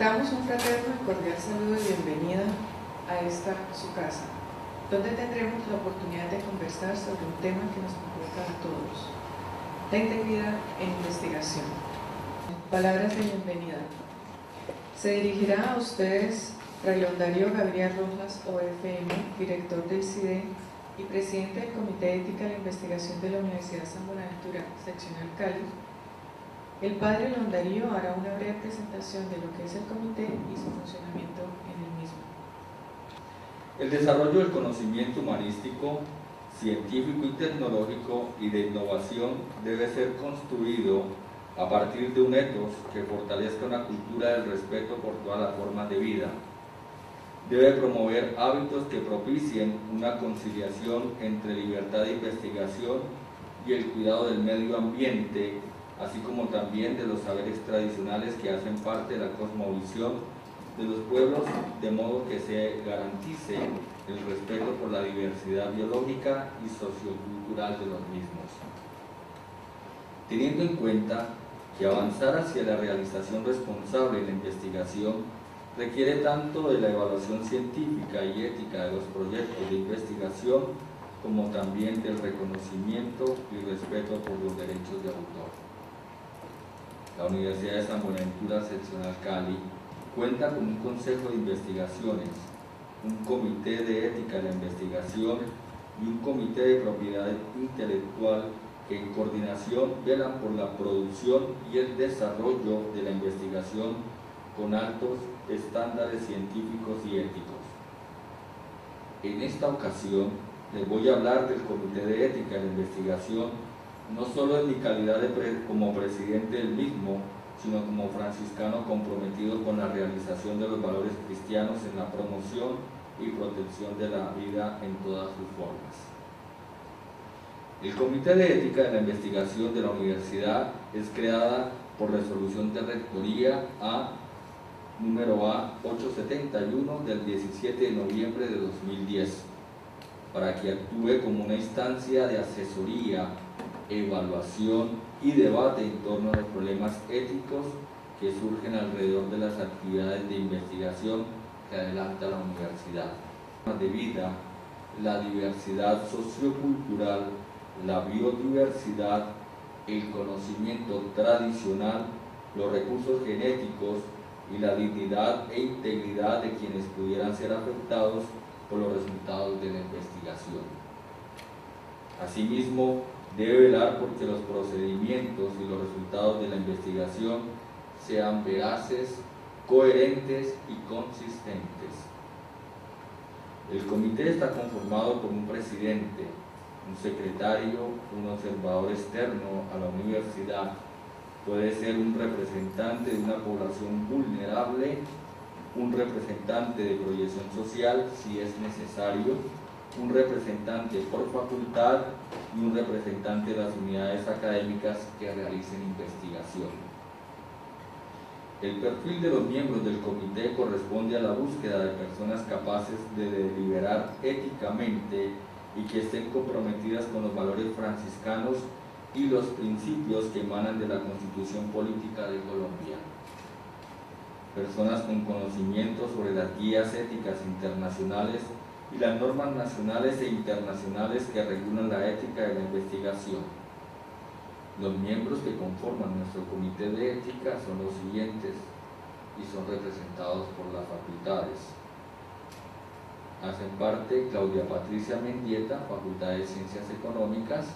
Presentamos un fraterno y cordial saludo de bienvenida a esta su casa, donde tendremos la oportunidad de conversar sobre un tema que nos importa a todos, la integridad en investigación. Palabras de bienvenida. Se dirigirá a ustedes Rayondario Gabriel Rojas, OFM, director del CIDE y presidente del Comité de Ética de la Investigación de la Universidad San Buenaventura, seccional Cali, el padre Londarío hará una breve presentación de lo que es el comité y su funcionamiento en el mismo. El desarrollo del conocimiento humanístico, científico y tecnológico y de innovación debe ser construido a partir de un etos que fortalezca una cultura del respeto por todas las formas de vida. Debe promover hábitos que propicien una conciliación entre libertad de investigación y el cuidado del medio ambiente así como también de los saberes tradicionales que hacen parte de la cosmovisión de los pueblos, de modo que se garantice el respeto por la diversidad biológica y sociocultural de los mismos. Teniendo en cuenta que avanzar hacia la realización responsable de la investigación requiere tanto de la evaluación científica y ética de los proyectos de investigación como también del reconocimiento y respeto por los derechos de autor. La Universidad de San Buenaventura Seccional Cali cuenta con un consejo de investigaciones, un comité de ética de la investigación y un comité de propiedad intelectual que en coordinación velan por la producción y el desarrollo de la investigación con altos estándares científicos y éticos. En esta ocasión les voy a hablar del Comité de Ética de la Investigación no solo en mi calidad de como presidente del mismo, sino como franciscano comprometido con la realización de los valores cristianos en la promoción y protección de la vida en todas sus formas. El Comité de Ética de la Investigación de la Universidad es creada por resolución de rectoría A número A 871 del 17 de noviembre de 2010 para que actúe como una instancia de asesoría evaluación y debate en torno a los problemas éticos que surgen alrededor de las actividades de investigación que adelanta la universidad. De vida, la diversidad sociocultural, la biodiversidad, el conocimiento tradicional, los recursos genéticos y la dignidad e integridad de quienes pudieran ser afectados por los resultados de la investigación. Asimismo, debe velar porque los procedimientos y los resultados de la investigación sean veraces, coherentes y consistentes. El comité está conformado por un presidente, un secretario, un observador externo a la universidad, puede ser un representante de una población vulnerable, un representante de proyección social si es necesario, un representante por facultad y un representante de las unidades académicas que realicen investigación. El perfil de los miembros del comité corresponde a la búsqueda de personas capaces de deliberar éticamente y que estén comprometidas con los valores franciscanos y los principios que emanan de la Constitución Política de Colombia. Personas con conocimiento sobre las guías éticas internacionales y las normas nacionales e internacionales que regulan la ética de la investigación. Los miembros que conforman nuestro comité de ética son los siguientes y son representados por las facultades. Hacen parte Claudia Patricia Mendieta, Facultad de Ciencias Económicas,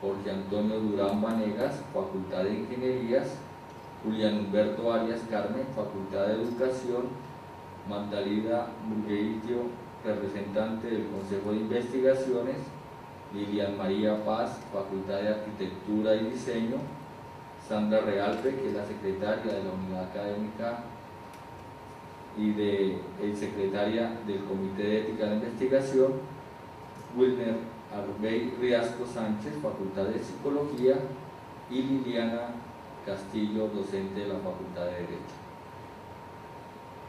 Jorge Antonio Durán Vanegas, Facultad de Ingenierías, Julián Humberto Arias Carmen, Facultad de Educación, Magdalena Murgueillo representante del Consejo de Investigaciones, Lilian María Paz, Facultad de Arquitectura y Diseño, Sandra Realpe, que es la secretaria de la unidad académica y de el secretaria del Comité de Ética de Investigación, Wilner Arbey Riasco Sánchez, Facultad de Psicología, y Liliana Castillo, docente de la Facultad de Derecho.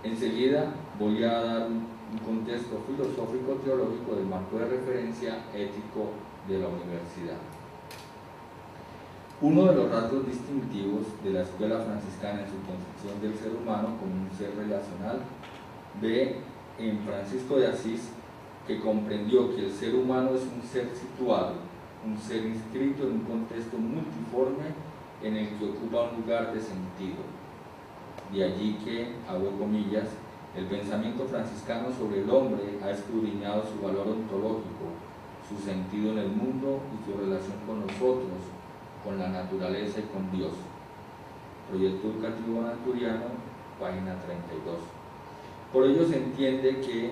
Enseguida voy a dar un contexto filosófico-teológico del marco de referencia ético de la universidad. Uno de los rasgos distintivos de la escuela franciscana en su concepción del ser humano como un ser relacional ve en Francisco de Asís que comprendió que el ser humano es un ser situado, un ser inscrito en un contexto multiforme en el que ocupa un lugar de sentido. De allí que, abro comillas, el pensamiento franciscano sobre el hombre ha escudriñado su valor ontológico, su sentido en el mundo y su relación con nosotros, con la naturaleza y con Dios. Proyecto Educativo Naturiano, página 32. Por ello se entiende que,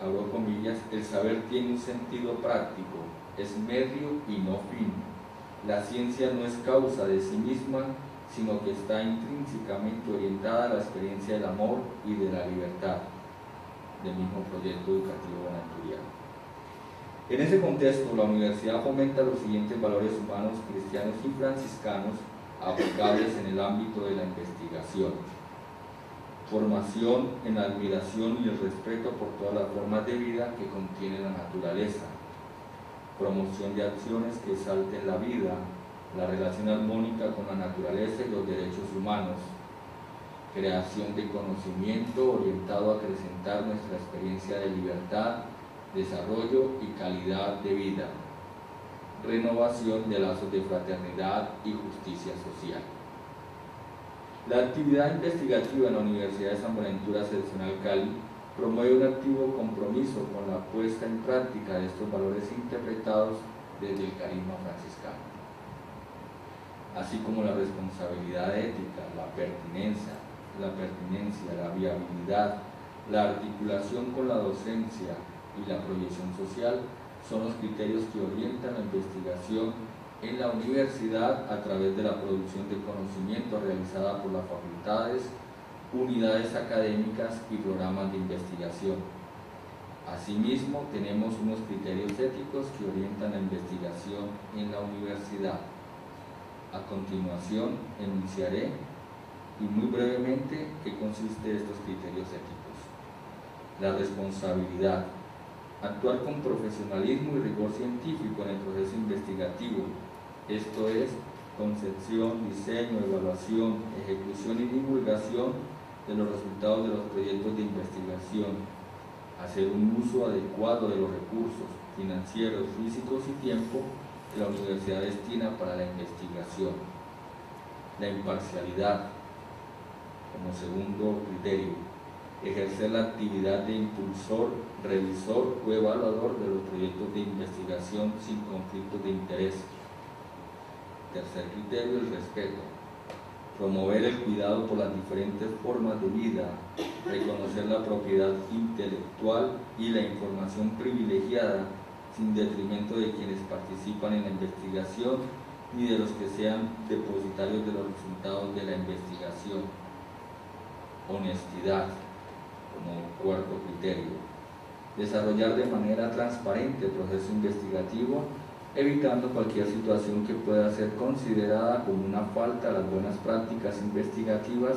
abro comillas, el saber tiene un sentido práctico, es medio y no fin. La ciencia no es causa de sí misma, sino que está intrínsecamente orientada a la experiencia del amor y de la libertad, del mismo proyecto educativo naturiano. En ese contexto, la universidad fomenta los siguientes valores humanos cristianos y franciscanos aplicables en el ámbito de la investigación. Formación en la admiración y el respeto por todas las formas de vida que contiene la naturaleza. Promoción de acciones que exalten la vida, la relación armónica con la naturaleza y los derechos humanos. Creación de conocimiento orientado a acrecentar nuestra experiencia de libertad desarrollo y calidad de vida, renovación de lazos de fraternidad y justicia social. La actividad investigativa en la Universidad de San Buenaventura Seccional Cali promueve un activo compromiso con la puesta en práctica de estos valores interpretados desde el carisma franciscano, así como la responsabilidad ética, la pertinencia, la pertinencia, la viabilidad, la articulación con la docencia, y la proyección social son los criterios que orientan la investigación en la universidad a través de la producción de conocimiento realizada por las facultades, unidades académicas y programas de investigación. Asimismo, tenemos unos criterios éticos que orientan la investigación en la universidad. A continuación, enunciaré y muy brevemente qué consiste estos criterios éticos. La responsabilidad, actuar con profesionalismo y rigor científico en el proceso investigativo, esto es, concepción, diseño, evaluación, ejecución y divulgación de los resultados de los proyectos de investigación, hacer un uso adecuado de los recursos financieros, físicos y tiempo que la universidad destina para la investigación, la imparcialidad como segundo criterio, ejercer la actividad de impulsor, revisor o evaluador de los proyectos de investigación sin conflictos de interés. Tercer criterio, el respeto. Promover el cuidado por las diferentes formas de vida, reconocer la propiedad intelectual y la información privilegiada sin detrimento de quienes participan en la investigación ni de los que sean depositarios de los resultados de la investigación. Honestidad como cuarto criterio. Desarrollar de manera transparente el proceso investigativo, evitando cualquier situación que pueda ser considerada como una falta a las buenas prácticas investigativas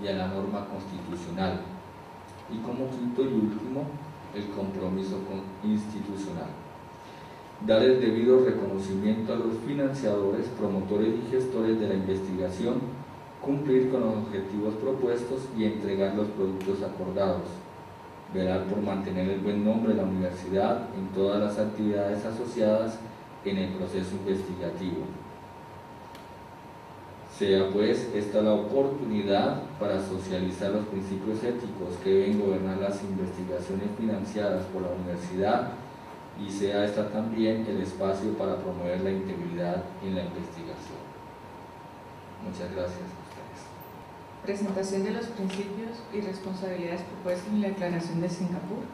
y a la norma constitucional. Y como quinto y último, el compromiso institucional. Dar el debido reconocimiento a los financiadores, promotores y gestores de la investigación cumplir con los objetivos propuestos y entregar los productos acordados, velar por mantener el buen nombre de la universidad en todas las actividades asociadas en el proceso investigativo. Sea pues esta la oportunidad para socializar los principios éticos que deben gobernar las investigaciones financiadas por la universidad y sea esta también el espacio para promover la integridad en la investigación. Muchas gracias. Presentación de los principios y responsabilidades propuestos en la Declaración de Singapur.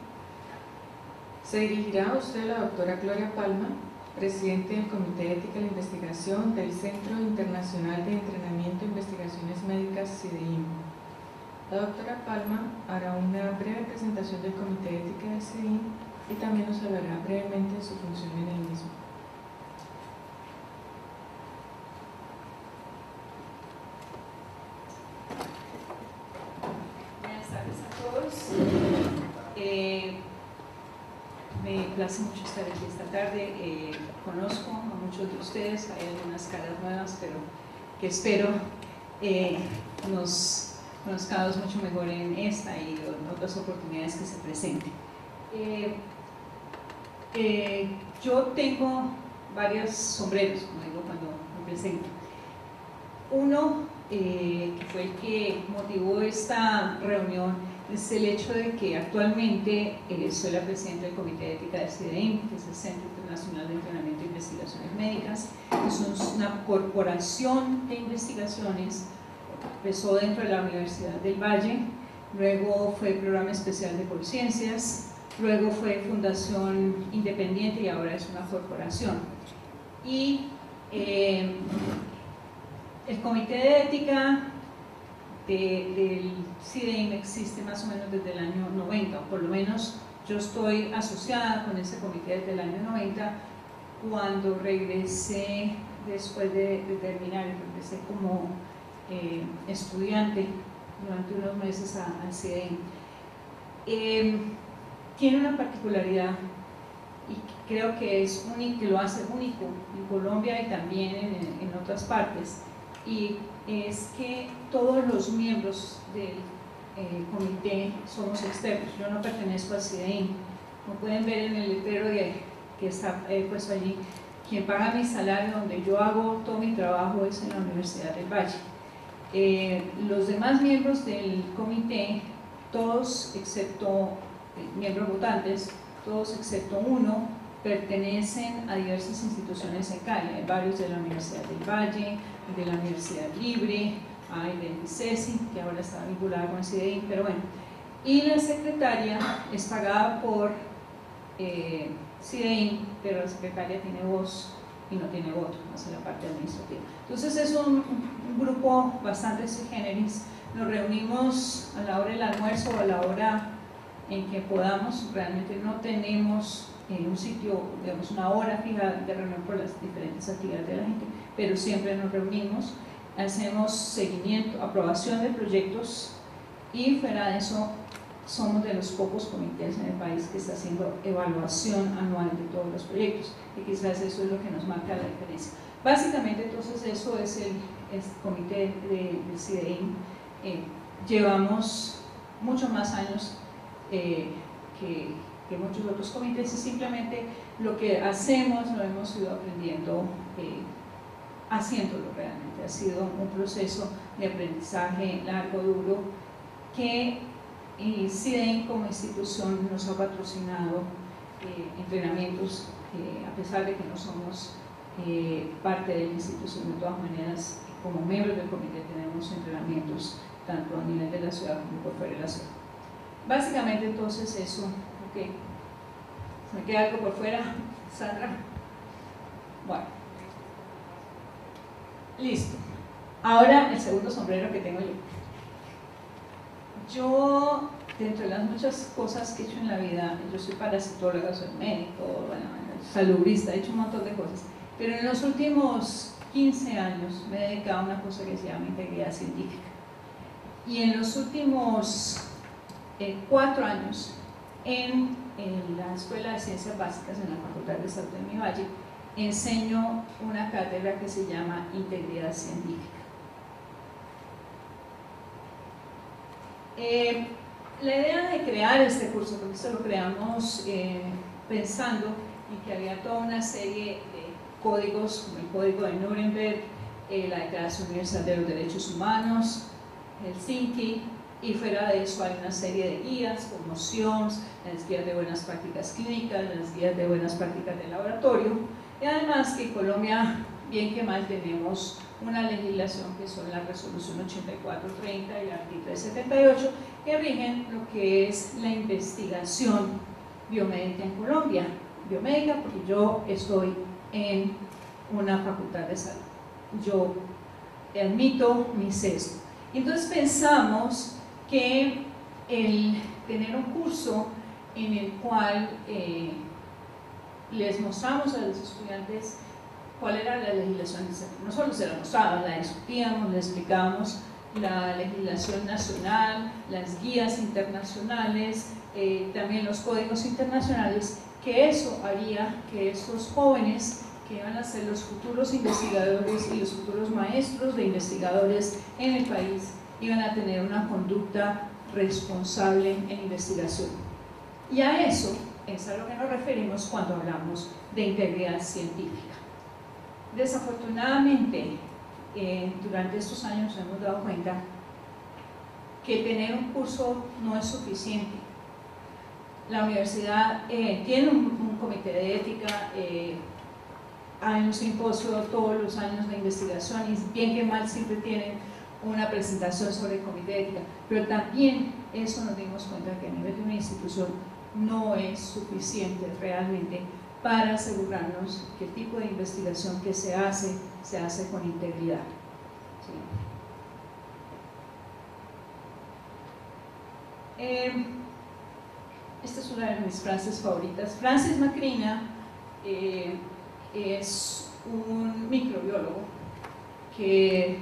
Se dirigirá a usted la doctora Gloria Palma, presidente del Comité de Ética la Investigación del Centro Internacional de Entrenamiento e Investigaciones Médicas CIDEIM. La doctora Palma hará una breve presentación del Comité de Ética CIDEIM y también nos hablará brevemente de su función en el mismo. Me place mucho estar aquí esta tarde. Eh, conozco a muchos de ustedes, hay algunas caras nuevas, pero que espero eh, nos conozcamos mucho mejor en esta y en otras oportunidades que se presenten. Eh, eh, yo tengo varios sombreros, como digo cuando me presento. Uno, que fue el que motivó esta reunión, es el hecho de que actualmente soy la presidenta del Comité de Ética de CIDEIM, que es el Centro Internacional de Entrenamiento e Investigaciones Médicas. Es una corporación de investigaciones empezó dentro de la Universidad del Valle, luego fue programa especial de conciencias, luego fue fundación independiente y ahora es una corporación. Y eh, el comité de ética del CIDEIM existe más o menos desde el año 90, o por lo menos yo estoy asociada con ese comité desde el año 90, cuando regresé después de, terminar, regresé como eh, estudiante durante unos meses al CIDEN. Em, tiene una particularidad y creo que es único, que lo hace único en Colombia y también en, otras partes, y es que todos los miembros del eh, comité somos externos. Yo no pertenezco al CIDEIN. Como pueden ver en el letrero que está eh, puesto allí, quien paga mi salario, donde yo hago todo mi trabajo es en la Universidad del Valle. Eh, los demás miembros del comité, todos excepto miembros votantes, todos excepto uno, pertenecen a diversas instituciones en Cali. Hay varios de la Universidad del Valle, de la Universidad Libre, hay del ICESI, que ahora está vinculada con el CIDEI, pero bueno. Y la secretaria es pagada por eh, CIDEI, pero la secretaria tiene voz y no tiene voto, hace la parte administrativa. Entonces es un, grupo bastante generis. Nos reunimos a la hora del almuerzo o a la hora en que podamos. Realmente no tenemos eh, un sitio, digamos, una hora fija de reunión por las diferentes actividades de la gente, pero siempre nos reunimos, hacemos seguimiento, aprobación de proyectos y fuera de eso somos de los pocos comités en el país que está haciendo evaluación anual de todos los proyectos y quizás eso es lo que nos marca la diferencia. Básicamente entonces eso es el, comité de, del CIDEIN. Eh, llevamos muchos más años eh, que, muchos otros comités y simplemente lo que hacemos lo hemos ido aprendiendo eh, haciéndolo realmente. Ha sido un proceso de aprendizaje largo, duro, que y CIDEN como institución nos ha patrocinado eh, entrenamientos, eh, a pesar de que no somos eh, parte de la institución, de todas maneras, como miembros del comité tenemos entrenamientos tanto a nivel de la ciudad como por fuera de la ciudad. Básicamente entonces eso, ok. ¿Se me queda algo por fuera, Sandra? Bueno. Listo. Ahora el segundo sombrero que tengo yo. Yo, dentro de las muchas cosas que he hecho en la vida, yo soy parasitóloga, soy médico, bueno, salubrista, he hecho un montón de cosas, pero en los últimos 15 años me he dedicado a una cosa que se llama integridad científica. Y en los últimos eh, cuatro años, en, en, la Escuela de Ciencias Básicas en la Facultad de Salud de Mi Valle, enseño una cátedra que se llama Integridad Científica. Eh, la idea de crear este curso, porque esto lo creamos eh, pensando en que había toda una serie de códigos, como el Código de Nuremberg, eh, la Declaración Universal de los Derechos Humanos, Helsinki, y fuera de eso hay una serie de guías, como SIOMS, las guías de buenas prácticas clínicas, las guías de buenas prácticas de laboratorio, y además que Colombia, bien que mal, tenemos una legislación que son la resolución 8430 y el artículo 78 que rigen lo que es la investigación biomédica en Colombia. Biomédica porque yo estoy en una facultad de salud. Yo admito mi sesgo. Entonces pensamos que el tener un curso en el cual eh, les mostramos a los estudiantes cuál era la legislación No solo se la mostraba, la discutíamos, le explicábamos la legislación nacional, las guías internacionales, eh, también los códigos internacionales, que eso haría que estos jóvenes que iban a ser los futuros investigadores y los futuros maestros de investigadores en el país iban a tener una conducta responsable en investigación. Y a eso es a lo que nos referimos cuando hablamos de integridad científica. Desafortunadamente, eh, durante estos años hemos dado cuenta que tener un curso no es suficiente. La universidad eh, tiene un, comité de ética, eh, hay un simposio todos los años de investigación y bien que mal siempre tienen una presentación sobre el comité ética, pero también eso nos dimos cuenta que a nivel de una institución no es suficiente realmente para asegurarnos que el tipo de investigación que se hace, se hace con integridad. Em, esta es una de mis frases favoritas. Francis Macrina eh, es un microbiólogo que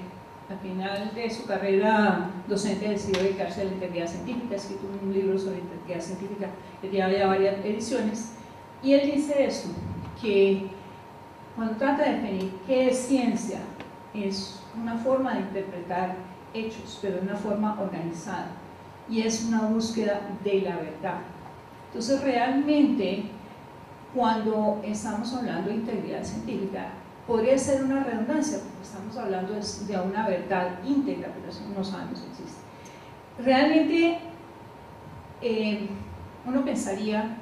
al final de su carrera docente decidió dedicarse a la integridad científica, ha escrito un libro sobre integridad científica que tiene ya varias ediciones, y él dice esto, que cuando trata de definir qué es ciencia, es una forma de interpretar hechos, pero de una forma organizada, y es una búsqueda de la verdad. Entonces realmente, cuando estamos hablando de integridad científica, podría ser una redundancia, estamos hablando de una verdad íntegra, pero eso no sabemos si existe. Realmente, eh, uno pensaría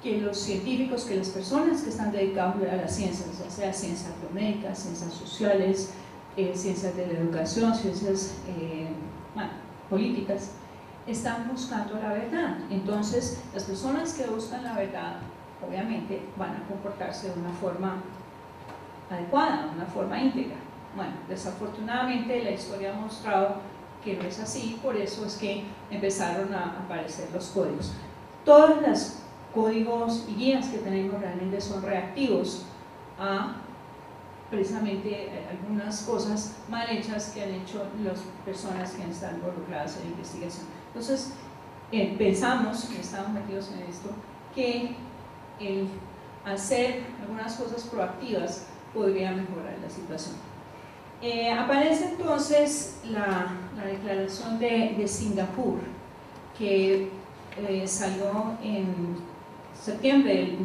que los científicos, que las personas que están dedicados a las ciencias, ya sea ciencias biomédicas, ciencias sociales, eh, ciencias de la educación, ciencias eh, políticas, están buscando la verdad. Entonces, las personas que buscan la verdad, obviamente, van a comportarse de una forma adecuada, de una forma íntegra. Bueno, desafortunadamente la historia ha mostrado que no es así, por eso es que empezaron a aparecer los códigos. Todos los códigos y guías que tenemos realmente son reactivos a precisamente eh, algunas cosas mal hechas que han hecho las personas que están involucradas en la investigación. Entonces, eh, pensamos, que estamos metidos en esto, que el hacer algunas cosas proactivas podría mejorar la situación. Eh, aparece entonces la, la declaración de, Singapur, que eh, salió en septiembre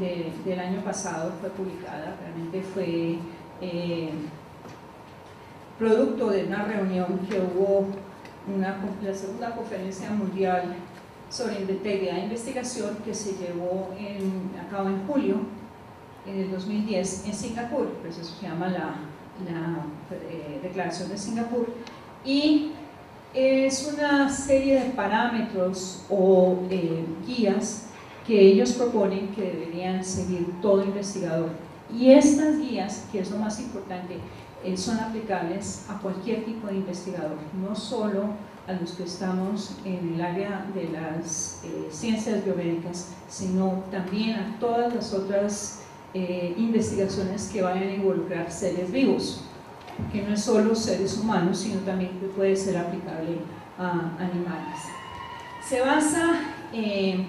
del año pasado, fue publicada, realmente fue eh, producto de una reunión que hubo, una, la segunda conferencia mundial sobre integridad de investigación que se llevó a cabo en julio en el 2010 en Singapur, pues eso se llama la, eh, Declaración de Singapur, y es una serie de parámetros o eh, guías que ellos proponen que deberían seguir todo investigador. Y estas guías, que es lo más importante, eh, son aplicables a cualquier tipo de investigador, no solo a los que estamos en el área de las ciencias biomédicas, sino también a todas las otras eh, investigaciones que vayan a involucrar seres vivos, que no es solo seres humanos, sino también que puede ser aplicable a animales. Se basa eh,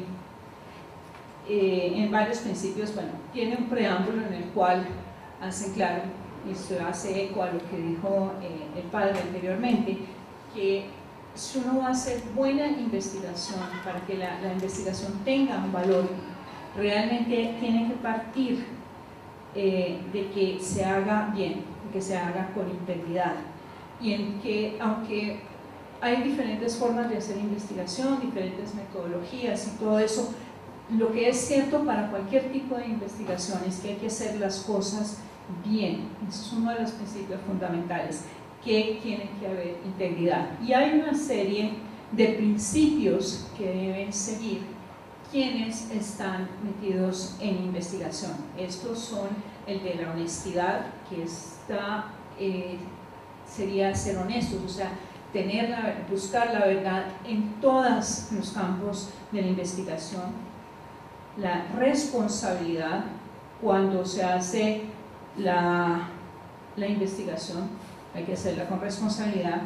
en varios principios, bueno, tiene un preámbulo en el cual hace claro, y esto hace eco a lo que dijo eh, el padre anteriormente, que si uno va a hacer buena investigación para que la, la investigación tenga un valor realmente tiene que partir eh, de que se haga bien, que se haga con integridad y en que aunque hay diferentes formas de hacer investigación, diferentes metodologías y todo eso, lo que es cierto para cualquier tipo de investigación es que hay que hacer las cosas bien. Eso es uno de los principios fundamentales, que tiene que haber integridad. Y hay una serie de principios que deben seguir quienes están metidos en investigación. Estos son el de la honestidad, que está, eh, sería ser honestos, o sea, tener buscar la verdad en todos los campos de la investigación, la responsabilidad cuando se hace la, la investigación, hay que hacerla con responsabilidad,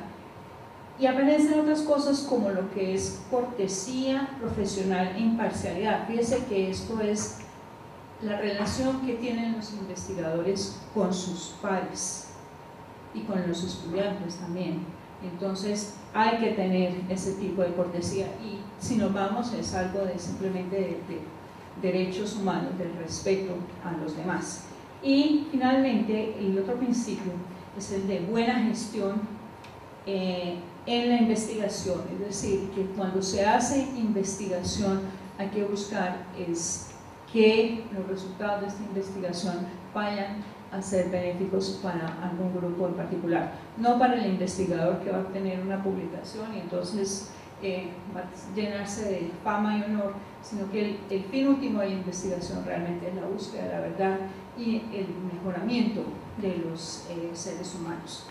y aparecen otras cosas como lo que es cortesía profesional e imparcialidad. Fíjense que esto es la relación que tienen los investigadores con sus pares y con los estudiantes también. Entonces hay que tener ese tipo de cortesía y si nos vamos es algo de simplemente de, derechos humanos, del respeto a los demás. Y finalmente el otro principio es el de buena gestión eh, en la investigación, es decir, que cuando se hace investigación hay que buscar es que los resultados de esta investigación vayan a ser benéficos para algún grupo en particular, no para el investigador que va a obtener una publicación y entonces eh, va a llenarse de fama y honor, sino que el, fin último de la investigación realmente es la búsqueda de la verdad y el mejoramiento de los eh, seres humanos.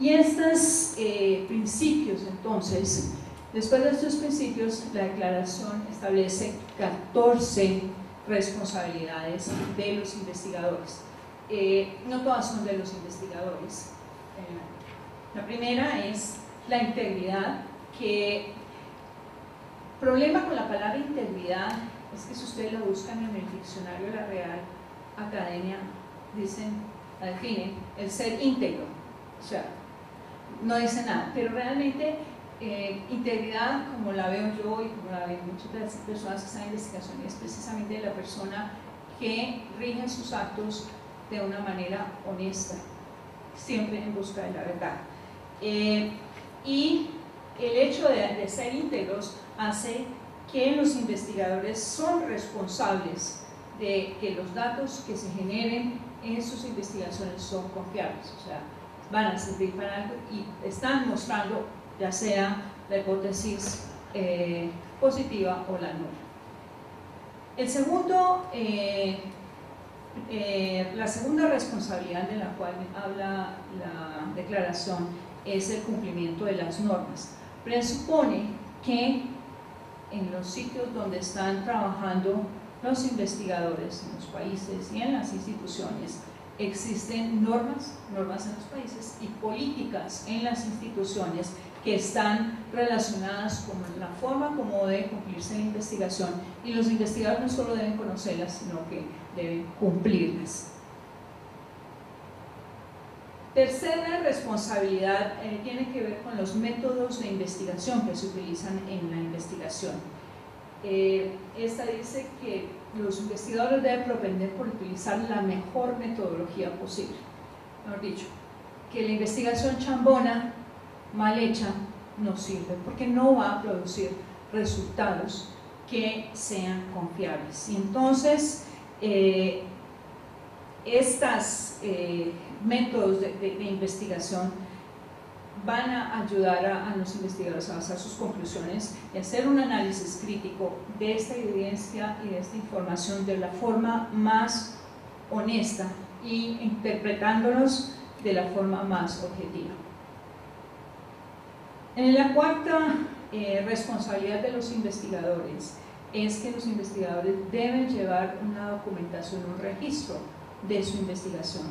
Y estos eh, principios, entonces, después de estos principios, la declaración establece 14 responsabilidades de los investigadores. Eh, no todas son de los investigadores. Eh, la primera es la integridad, que problema con la palabra integridad es que si ustedes la buscan en el diccionario de la Real Academia, dicen, la definen, el ser íntegro. O sea, no dice nada, pero realmente eh, integridad, como la veo yo y como la ven muchas personas que están en investigación, es precisamente la persona que rige sus actos de una manera honesta, siempre en busca de la verdad. Eh, y el hecho de, de, ser íntegros hace que los investigadores son responsables de que los datos que se generen en sus investigaciones son confiables, van a servir para algo y están mostrando ya sea la hipótesis eh, positiva o la nula. El segundo, eh, eh, la segunda responsabilidad de la cual habla la declaración es el cumplimiento de las normas. Presupone que en los sitios donde están trabajando los investigadores en los países y en las instituciones existen normas, normas en los países y políticas en las instituciones que están relacionadas con la forma como debe cumplirse la investigación y los investigadores no solo deben conocerlas, sino que deben cumplirlas. Tercera responsabilidad eh, tiene que ver con los métodos de investigación que se utilizan en la investigación. Eh, esta dice que los investigadores deben propender por utilizar la mejor metodología posible. Mejor dicho, que la investigación chambona mal hecha no sirve porque no va a producir resultados que sean confiables. Y entonces, eh, estos eh, métodos de, investigación van a ayudar a, los investigadores a basar sus conclusiones y hacer un análisis crítico de esta evidencia y de esta información de la forma más honesta y interpretándolos de la forma más objetiva. En la cuarta eh, responsabilidad de los investigadores es que los investigadores deben llevar una documentación, un registro de su investigación.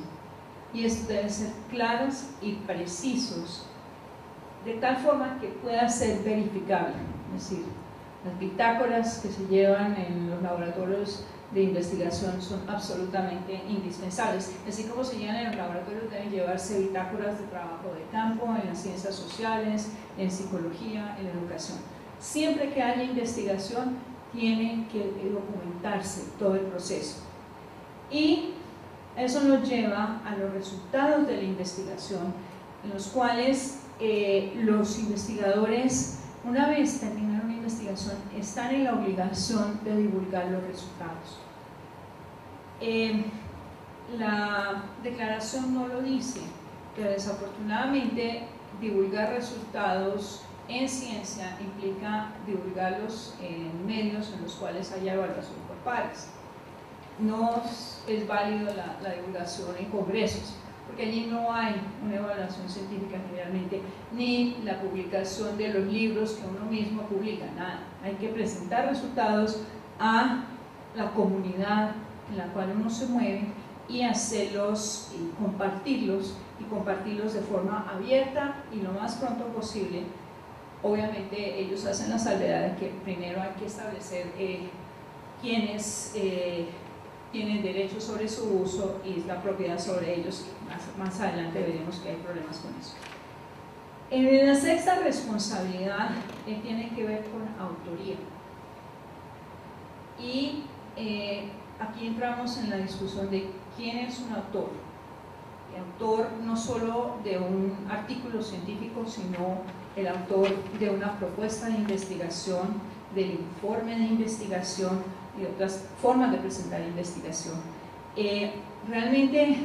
Y estos deben ser claros y precisos, de tal forma que pueda ser verificable. Es decir, las bitácoras que se llevan en los laboratorios de investigación son absolutamente indispensables. Así como se llevan en los laboratorios, deben llevarse bitácoras de trabajo de campo, en las ciencias sociales, en psicología, en educación. Siempre que haya investigación, tiene que documentarse todo el proceso. Y eso nos lleva a los resultados de la investigación, en los cuales eh, los investigadores, una vez terminaron una investigación, están en la obligación de divulgar los resultados. Eh, la declaración no lo dice, pero desafortunadamente divulgar resultados en ciencia implica divulgarlos en medios en los cuales haya evaluación por pares. No es válido la, la divulgación en congresos, porque allí no hay una evaluación científica generalmente, ni la publicación de los libros que uno mismo publica, nada. Hay que presentar resultados a la comunidad en la cual uno se mueve y hacerlos compartirlos y compartirlos de forma abierta y lo más pronto posible. Obviamente ellos hacen la salvedad de que primero hay que establecer eh, quiénes eh, tienen derecho sobre su uso y la propiedad sobre ellos. Más, más adelante veremos que hay problemas con eso. En la sexta responsabilidad eh, tiene que ver con autoría. Y eh, aquí entramos en la discusión de quién es un autor. El autor no solo de un artículo científico, sino el autor de una propuesta de investigación, del informe de investigación y otras formas de presentar investigación. Eh, realmente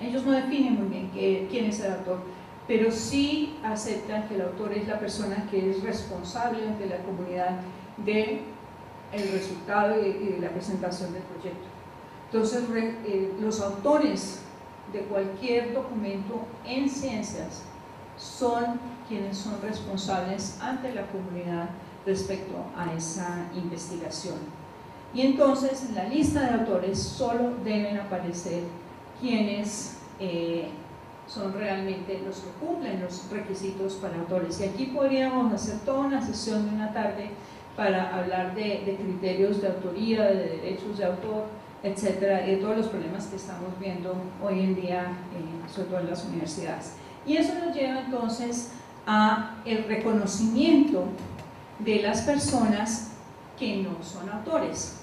ellos no definen muy bien quién es el autor pero sí aceptan que el autor es la persona que es responsable ante la comunidad de el resultado y de la presentación del proyecto. Entonces, eh, los autores de cualquier documento en ciencias son quienes son responsables ante la comunidad respecto a esa investigación. Y entonces en la lista de autores solo deben aparecer quienes eh, son realmente los que cumplen los requisitos para autores. Y aquí podríamos hacer toda una sesión de una tarde para hablar de, criterios de autoría, de derechos de autor, etcétera, y de todos los problemas que estamos viendo hoy en día, eh, sobre todo en las universidades. Y eso nos lleva entonces a el reconocimiento de las personas que no son autores.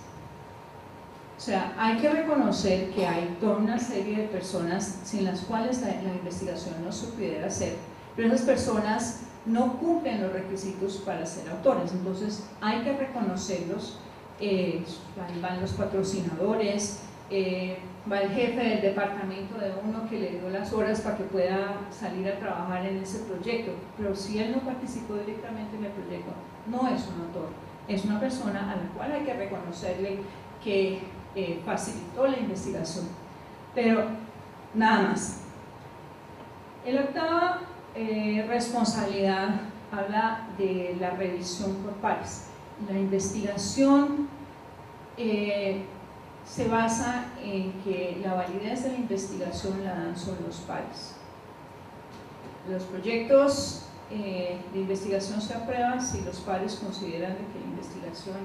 O sea, hay que reconocer que hay toda una serie de personas sin las cuales la, investigación no se pudiera hacer, pero esas personas no cumplen los requisitos para ser autores, entonces hay que reconocerlos, eh, van los patrocinadores, eh, va el jefe del departamento de uno que le dio las horas para que pueda salir a trabajar en ese proyecto, pero si él no participó directamente en el proyecto, no es un autor, es una persona a la cual hay que reconocerle que eh, facilitó la investigación. Pero nada más. La octava eh, responsabilidad habla de la revisión por pares. La investigación eh, se basa en que la validez de la investigación la dan solo los pares. Los proyectos de investigación se aprueban si los pares consideran que la investigación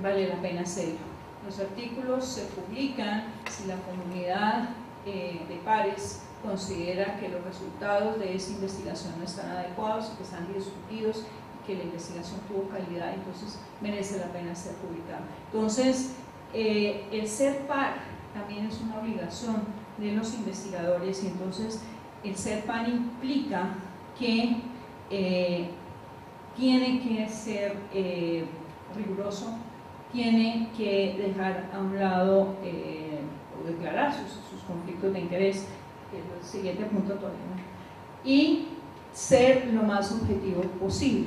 vale la pena hacerlo. Los artículos se publican si la comunidad eh, de pares considera que los resultados de esa investigación no están adecuados, que están discutidos, que la investigación tuvo calidad, entonces merece la pena ser publicada. Entonces, eh, el ser par también es una obligación de los investigadores y entonces el ser par implica que eh, tiene que ser riguroso tiene que dejar a un lado eh, o declarar sus, conflictos de interés, que es el siguiente punto todavía, y ser lo más objetivo posible.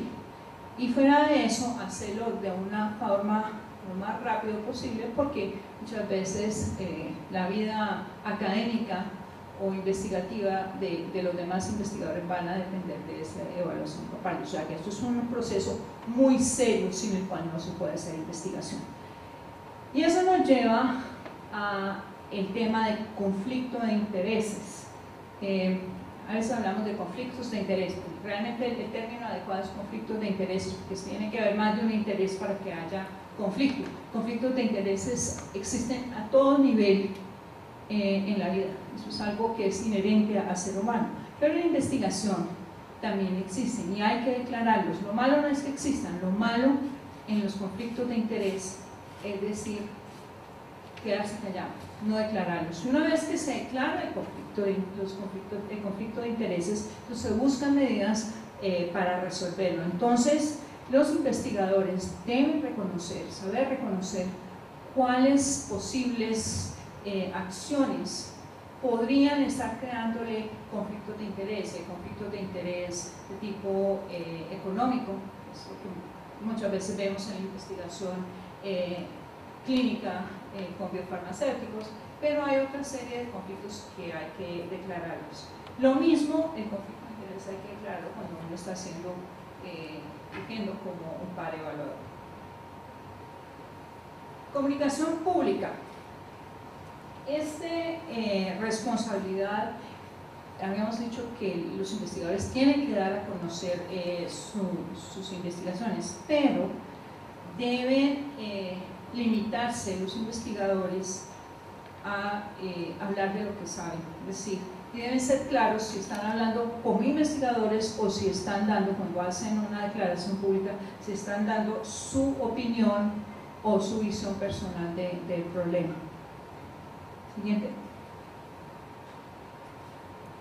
Y fuera de eso, hacerlo de una forma lo más rápido posible, porque muchas veces eh, la vida académica o investigativa de, de, los demás investigadores van a depender de esa evaluación O sea que esto es un proceso muy serio sin el cual no se puede hacer investigación. Y eso nos lleva a el tema de conflicto de intereses. Eh, a veces hablamos de conflictos de interés. Realmente el, término adecuado es conflictos de intereses, porque tiene que haber más de un interés para que haya conflicto. Conflictos de intereses existen a todo nivel eh, en la vida. Eso es algo que es inherente al ser humano. Pero la investigación también existen y hay que declararlos. Lo malo no es que existan, lo malo en los conflictos de interés es decir, quedarse callado, no declararlos. Una vez que se declara el conflicto de, los conflictos, el conflicto de intereses, pues se buscan medidas eh, para resolverlo. Entonces, los investigadores deben reconocer, saber reconocer cuáles posibles eh, acciones podrían estar creándole conflictos de interés, eh, conflictos de interés de tipo eh, económico, es lo que muchas veces vemos en la investigación clínica con biofarmacéuticos, pero hay otra serie de conflictos que hay que declararlos. Lo mismo el conflicto de interés hay que declararlo cuando uno está haciendo, viviendo como un par evaluador. Comunicación pública esta eh, responsabilidad, habíamos dicho que los investigadores tienen que dar a conocer eh, sus investigaciones, pero deben eh, limitarse los investigadores a hablar de lo que saben. Es decir, deben ser claros si están hablando como investigadores o si están dando, cuando hacen una declaración pública, si están dando su opinión o su visión personal del problema. Siguiente.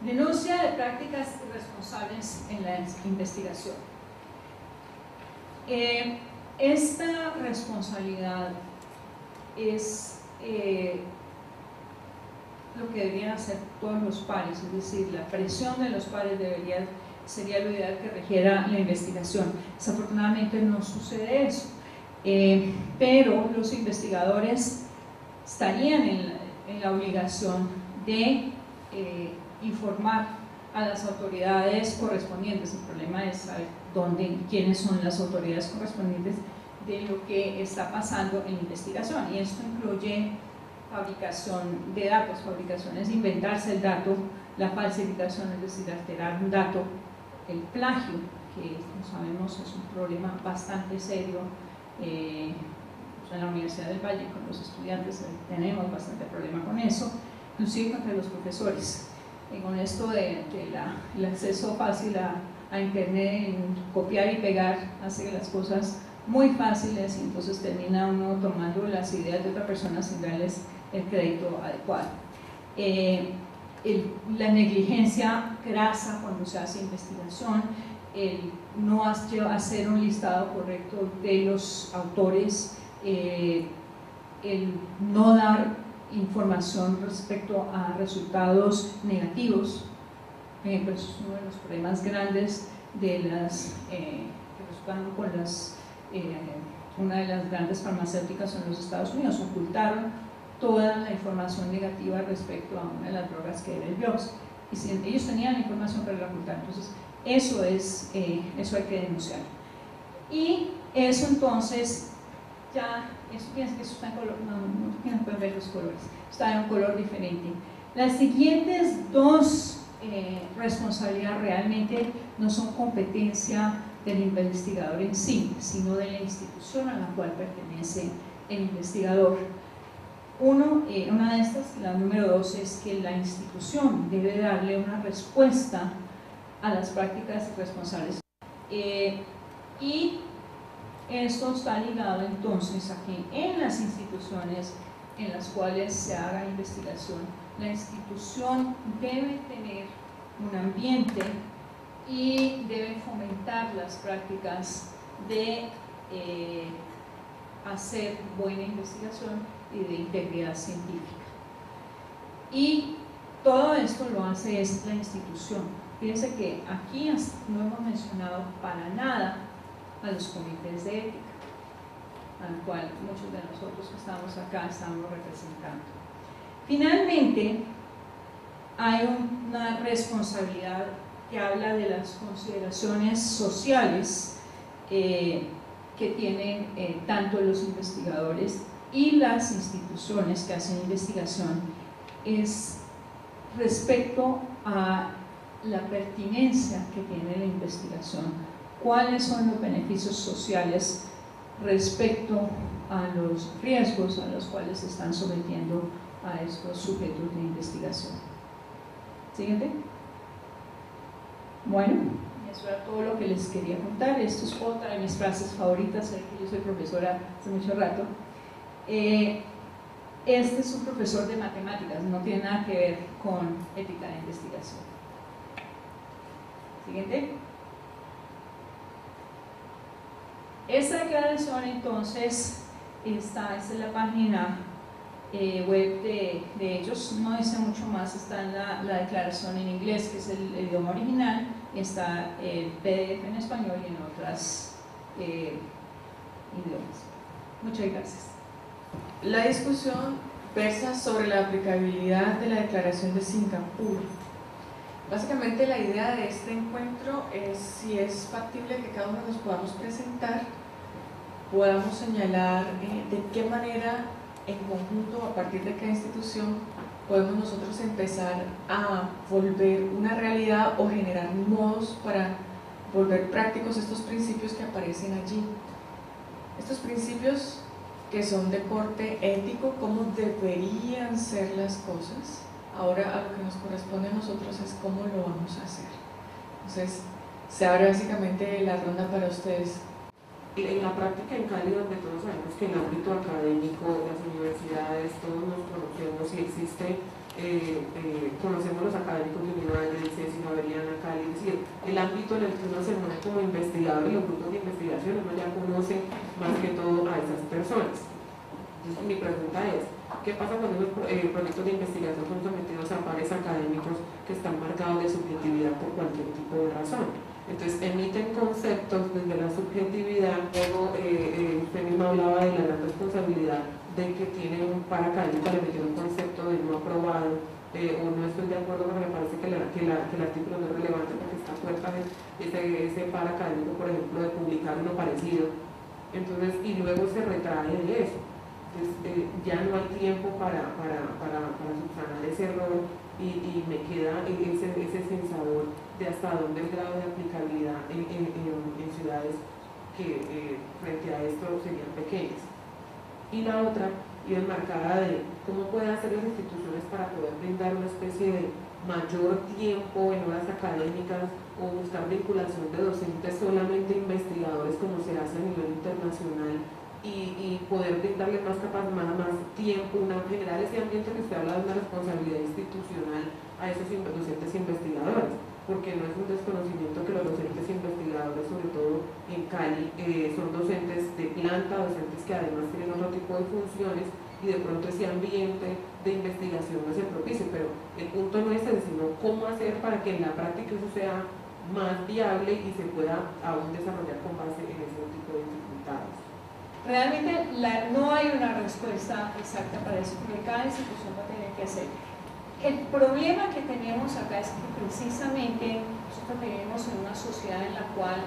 Denuncia de prácticas irresponsables en la investigación. Eh, esta responsabilidad es eh, lo que deberían hacer todos los pares, es decir, la presión de los pares debería, sería lo ideal que regiera la investigación. Desafortunadamente no sucede eso, eh, pero los investigadores estarían en la, obligación de eh, informar a las autoridades correspondientes. El problema es saber dónde, quiénes son las autoridades correspondientes de lo que está pasando en la investigación. Y esto incluye fabricación de datos, fabricación es inventarse el dato, la falsificación es decir, alterar un dato, el plagio, que como sabemos es un problema bastante serio. Eh, en la Universidad del Valle con los estudiantes eh, tenemos bastante problema con eso, inclusive entre los profesores. Y con esto de, el acceso fácil a, a Internet, copiar y pegar, hace las cosas muy fáciles y entonces termina uno tomando las ideas de otra persona sin darles el crédito adecuado. Eh, la negligencia grasa cuando se hace investigación, el no hacer un listado correcto de los autores, eh, el no dar información respecto a resultados negativos, eh, pues es uno de los problemas grandes de las que resultaron con las, una de las grandes farmacéuticas en los Estados Unidos, ocultaron toda la información negativa respecto a una de las drogas que era el Vioxx. Y si ellos tenían la información para la ocultar, entonces eso, es, eh, eso hay que denunciar. Y eso entonces, ya, eso piensa que eso está en color, no, no, no pueden ver los colores, está en un color diferente. Las siguientes dos eh, responsabilidades realmente no son competencia del investigador en sí, sino de la institución a la cual pertenece el investigador. Uno, eh, una de estas, la número dos, es que la institución debe darle una respuesta a las prácticas responsables. Eh, y esto está ligado entonces a que en las instituciones en las cuales se haga investigación, la institución debe tener un ambiente y debe fomentar las prácticas de eh, hacer buena investigación y de integridad científica. Y todo esto lo hace es la institución. Fíjense que aquí no hemos mencionado para nada a los comités de ética, al cual muchos de nosotros que estamos acá estamos representando. Finalmente, hay una responsabilidad que habla de las consideraciones sociales eh, que tienen eh, tanto los investigadores y las instituciones que hacen investigación es respecto a la pertinencia que tiene la investigación, cuáles son los beneficios sociales respecto a los riesgos a los cuales se están sometiendo a estos sujetos de investigación. Siguiente. Bueno, eso era todo lo que les quería contar. Esto es otra de mis frases favoritas, que yo soy profesora hace mucho rato, eh, este es un profesor de matemáticas, no tiene nada que ver con ética de investigación. Siguiente. Esta declaración entonces está, esta es la página eh, web de, ellos, no dice mucho más, está en la, declaración en inglés, que es el, idioma original, está el PDF en español y en otras eh, idiomas. Muchas gracias. La discusión versa sobre la aplicabilidad de la Declaración de Singapur. Básicamente la idea de este encuentro es si es factible que cada uno nos podamos presentar, podamos señalar eh, de qué manera en conjunto, a partir de cada institución, podemos nosotros empezar a volver una realidad o generar modos para volver prácticos estos principios que aparecen allí. Estos principios que son deporte ético, cómo deberían ser las cosas. Ahora a lo que nos corresponde a nosotros es cómo lo vamos a hacer. Entonces, se abre básicamente la ronda para ustedes. En la práctica en Cali, donde todos sabemos que en el ámbito académico, las universidades, todos nos conocemos y existe eh, eh, conocemos los académicos de Unidades, de Ciencia Javeriana, Cali, es decir, el ámbito en el que uno se mueve como investigador y los grupos de investigación, uno ya conoce más que todo a esas personas. Entonces, mi pregunta es, ¿qué pasa cuando los eh, proyectos de investigación son sometidos a pares académicos que están marcados de subjetividad por cualquier tipo de razón? Entonces emiten conceptos desde la subjetividad, luego usted mismo hablaba de la gran responsabilidad de que tiene un par académico, le metió un concepto de no aprobado, eh, o no estoy de acuerdo porque me parece que, que, el artículo no es relevante porque está fuera de ese, ese par académico, por ejemplo, de publicar uno parecido. Entonces, y luego se retrae de eso. Eh, ya no hay tiempo para, para, para, para subsanar ese error y, me queda ese, ese sensador de hasta dónde el grado de aplicabilidad en, en, en, ciudades que eh, frente a esto serían pequeñas. Y la otra iba enmarcada de cómo pueden hacer las instituciones para poder brindar una especie de mayor tiempo en horas académicas o buscar vinculación de docentes solamente investigadores como se hace a nivel internacional y, poder brindarles más capaz, más, más tiempo, una, generar ese ambiente que usted habla de una responsabilidad institucional a esos docentes investigadores porque no es un desconocimiento que los docentes investigadores, sobre todo en Cali, eh, son docentes de planta, docentes que además tienen otro tipo de funciones y de pronto ese ambiente de investigación no se propicie, pero el punto no es ese, sino cómo hacer para que en la práctica eso sea más viable y se pueda aún desarrollar con base en ese. Realmente no hay una respuesta exacta para eso, porque cada institución va a tener que hacer el problema que tenemos acá es que precisamente nosotros vivimos en una sociedad en la cual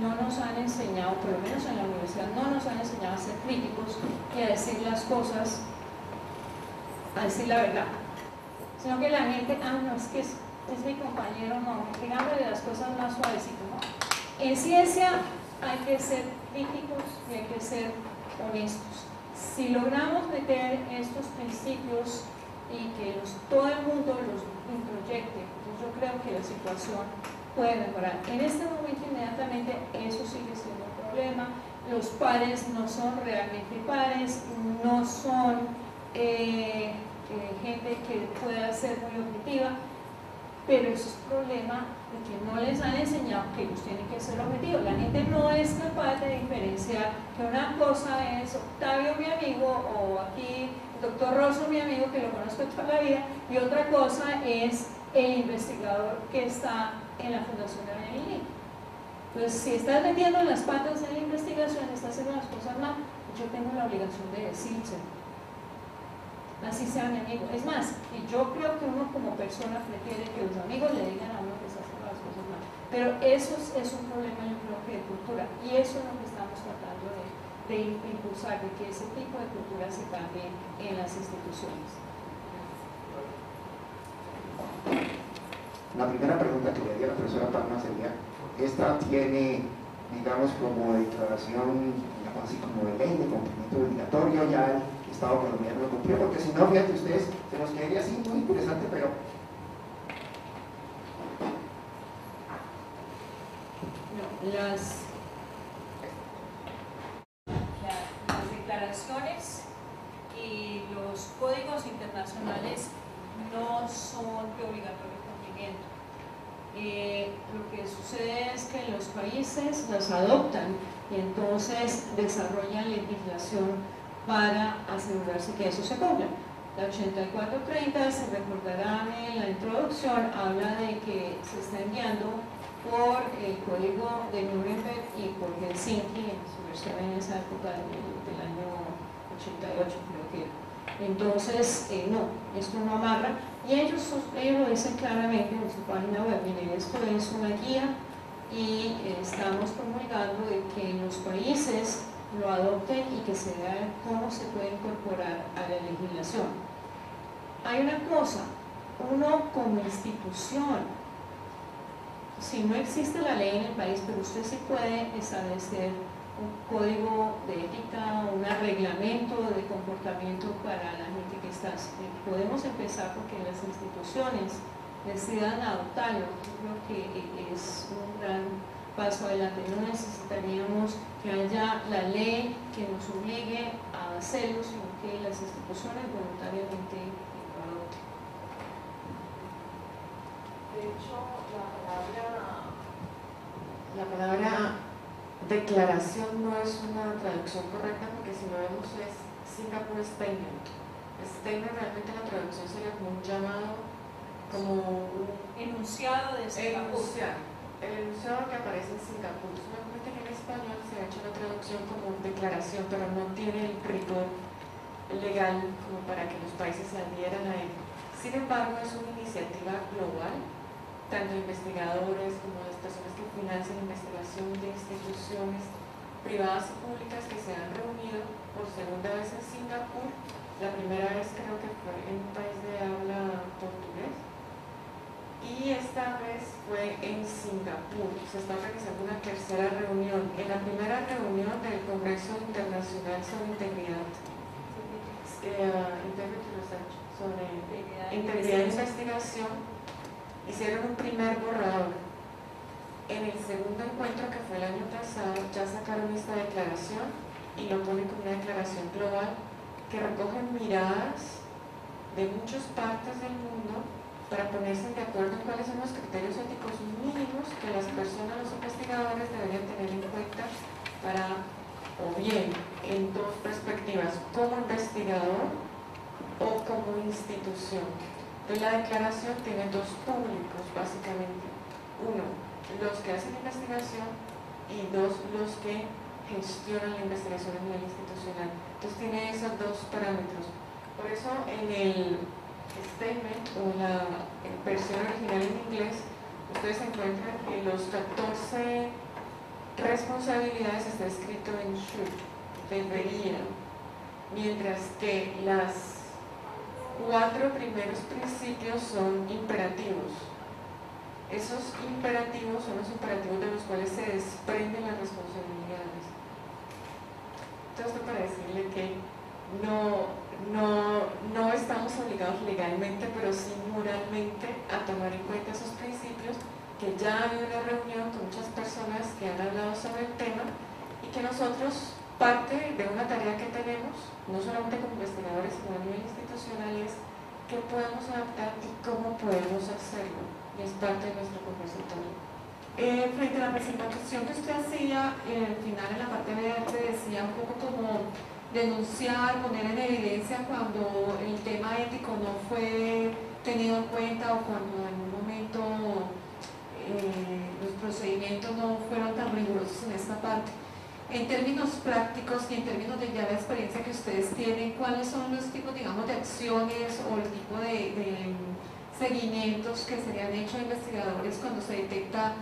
no nos han enseñado, por lo menos en la universidad, no nos han enseñado a ser críticos y a decir las cosas, a decir la verdad. Sino que la gente, ah, no, es que es, mi compañero, no, digámosle las cosas más suavecitas, ¿no? En ciencia hay que ser críticos y hay que ser honestos. Si logramos meter estos principios y que todo el mundo los introyecte, pues yo creo que la situación puede mejorar. En este momento inmediatamente eso sigue siendo un problema, los pares no son realmente pares, no son eh, eh, gente que pueda ser muy objetiva, pero eso es problema de que no les han enseñado que ellos tienen que ser objetivos. La gente no es capaz de diferenciar que una cosa es Octavio mi amigo o aquí doctor Rosso, mi amigo, que lo conozco toda la vida, y otra cosa es el investigador que está en la Fundación de Benjamin Entonces, si estás metiendo las patas en la investigación, estás haciendo las cosas mal, yo tengo la obligación de decirse. Así sea mi amigo. Es más, y yo creo que uno como persona prefiere que los amigos le digan a uno que está haciendo las cosas mal. Pero eso es, un problema, yo creo que de cultura. Y eso es lo que estamos tratando de impulsar de que ese tipo de cultura se cambie en las instituciones. La primera pregunta que le di a la profesora Palma sería, esta tiene, digamos, como declaración, así como de ley, de cumplimiento obligatorio, ya el Estado colombiano lo cumplió, porque si no, fíjate ustedes, se nos quedaría así muy interesante, pero las y los códigos internacionales no son de obligatorio cumplimiento. Eh, lo que sucede es que los países las adoptan y entonces desarrollan legislación para asegurarse que eso se cumpla. La 8430, se recordarán en la introducción, habla de que se está enviando por el código de Nuremberg y por Helsinki, en su versión en esa época del año 88 creo que Entonces, eh, no, esto no amarra. Y ellos, ellos lo dicen claramente en su página web, miren, esto es una guía y estamos promulgando de que los países lo adopten y que se vea cómo se puede incorporar a la legislación. Hay una cosa, uno como institución, si no existe la ley en el país, pero usted sí puede establecer un código de ética, un reglamento de comportamiento para la gente que está. Podemos empezar porque las instituciones decidan adoptarlo. Creo que es un gran paso adelante. No necesitaríamos que haya la ley que nos obligue a hacerlo, sino que las instituciones voluntariamente lo adopten. De hecho, la palabra, la palabra declaración no es una traducción correcta porque si lo vemos es Singapore Statement. Statement realmente la traducción sería como un llamado, como un enunciado de Singapur. Enunciado. El enunciado que aparece en Singapur. Solamente que en español se ha hecho la traducción como declaración, pero no tiene el rigor legal como para que los países se adhieran a él. Sin embargo, es una iniciativa global, tanto investigadores como las personas que financian investigación de instituciones privadas y públicas que se han reunido por segunda vez en Singapur. La primera vez creo que fue en un país de habla portugués y esta vez fue en Singapur. Se está organizando una tercera reunión. En la primera reunión del Congreso Internacional sobre Integridad, eh, sobre integridad de investigación, hicieron un primer borrador. En el segundo encuentro, que fue el año pasado, ya sacaron esta declaración y lo ponen como una declaración global que recoge miradas de muchas partes del mundo para ponerse de acuerdo en cuáles son los criterios éticos mínimos que las personas, los investigadores deberían tener en cuenta para, o bien, en dos perspectivas, como investigador o como institución. Entonces la declaración tiene dos públicos, básicamente. Uno, los que hacen investigación y dos, los que gestionan la investigación a nivel institucional. Entonces tiene esos dos parámetros. Por eso en el statement o la versión original en inglés, ustedes encuentran que los 14 responsabilidades está escrito en should, deberían, mientras que las cuatro primeros principios son imperativos. Esos imperativos son los imperativos de los cuales se desprenden las responsabilidades. Entonces, para decirle que no no, no estamos obligados legalmente, pero sí moralmente a tomar en cuenta esos principios, que ya hay una reunión con muchas personas que han hablado sobre el tema y que nosotros, parte de una tarea que tenemos, no solamente como investigadores, sino a nivel institucional, es qué podemos adaptar y cómo podemos hacerlo. Y es parte de nuestro conversatorio. Eh, frente a la presentación que usted hacía, al final en la parte de arte decía un poco como denunciar, poner en evidencia cuando el tema ético no fue tenido en cuenta o cuando en un momento eh, los procedimientos no fueron tan rigurosos en esta parte. En términos prácticos y en términos de ya la experiencia que ustedes tienen, ¿cuáles son los tipos, digamos, de acciones o el tipo de, seguimientos que serían hechos a investigadores cuando se detecta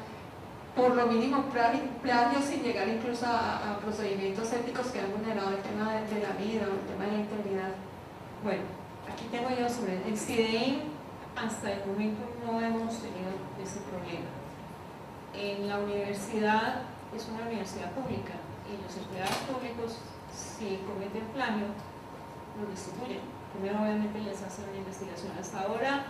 por lo mínimo plagio sin llegar incluso a, procedimientos éticos que han vulnerado el tema de, la vida o el tema de la integridad. Bueno, aquí tengo yo sobre el CIDEIN, hasta el momento no hemos tenido ese problema. En la universidad, es una universidad pública, y los empleados públicos, si cometen plagio, lo destituyen. Primero obviamente les hacen una investigación. Hasta ahora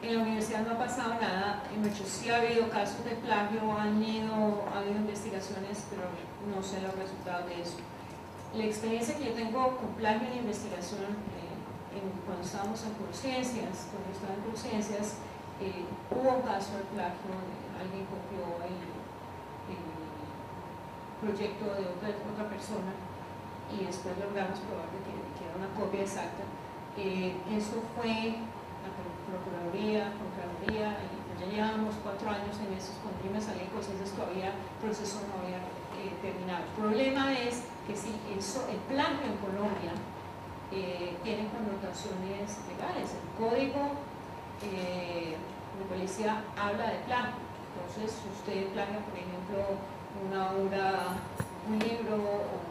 en la universidad no ha pasado nada, en muchos sí ha habido casos de plagio, han ido, ha habido investigaciones, pero no sé los resultados de eso. La experiencia que yo tengo con plagio en investigación, eh, cuando estábamos en conciencias, cuando estaba en conciencias, eh, hubo un caso de plagio, alguien copió el, proyecto de otra, persona y después logramos probar que, era una copia exacta. Eh, eso fue Procuraduría, Contraloría, y pues ya llevamos cuatro años en esos, cuando yo me salí entonces todavía el proceso no había eh, terminado. El problema es que si eso, el plan en Colombia eh, tiene connotaciones legales, el código eh, de policía habla de plan, entonces usted plaga, por ejemplo, una obra, un libro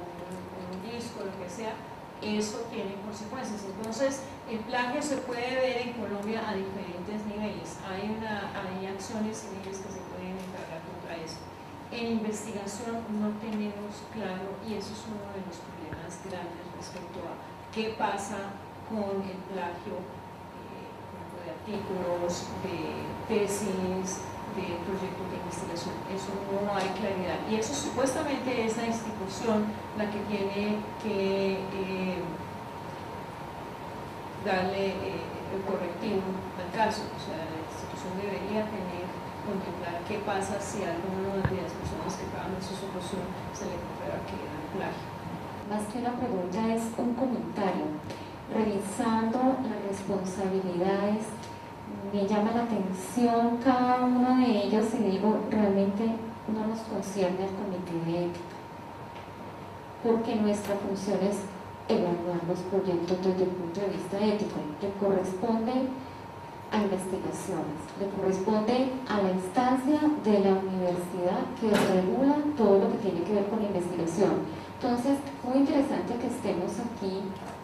un disco, lo que sea, eso tiene consecuencias. Entonces, el plagio se puede ver en Colombia a diferentes niveles. Hay, una, hay acciones civiles que se pueden encargar contra eso. en investigación no tenemos claro, y eso es uno de los problemas grandes respecto a qué pasa con el plagio eh, de artículos, de tesis, de proyectos de investigación. Eso no hay claridad. Y eso supuestamente es la institución la que tiene que eh, darle eh, el correctivo al caso. O sea, la institución debería tener, contemplar qué pasa si alguna de las personas que pagan su solución se le comprueba que era plagio. Más que una pregunta es un comentario. Revisando las responsabilidades me llama la atención cada uno de ellos y digo, realmente no nos concierne al comité de ética, porque nuestra función es evaluar los proyectos desde el punto de vista ético, que corresponde a investigaciones, le corresponde a la instancia de la universidad que regula todo lo que tiene que ver con la investigación. Entonces, muy interesante que estemos aquí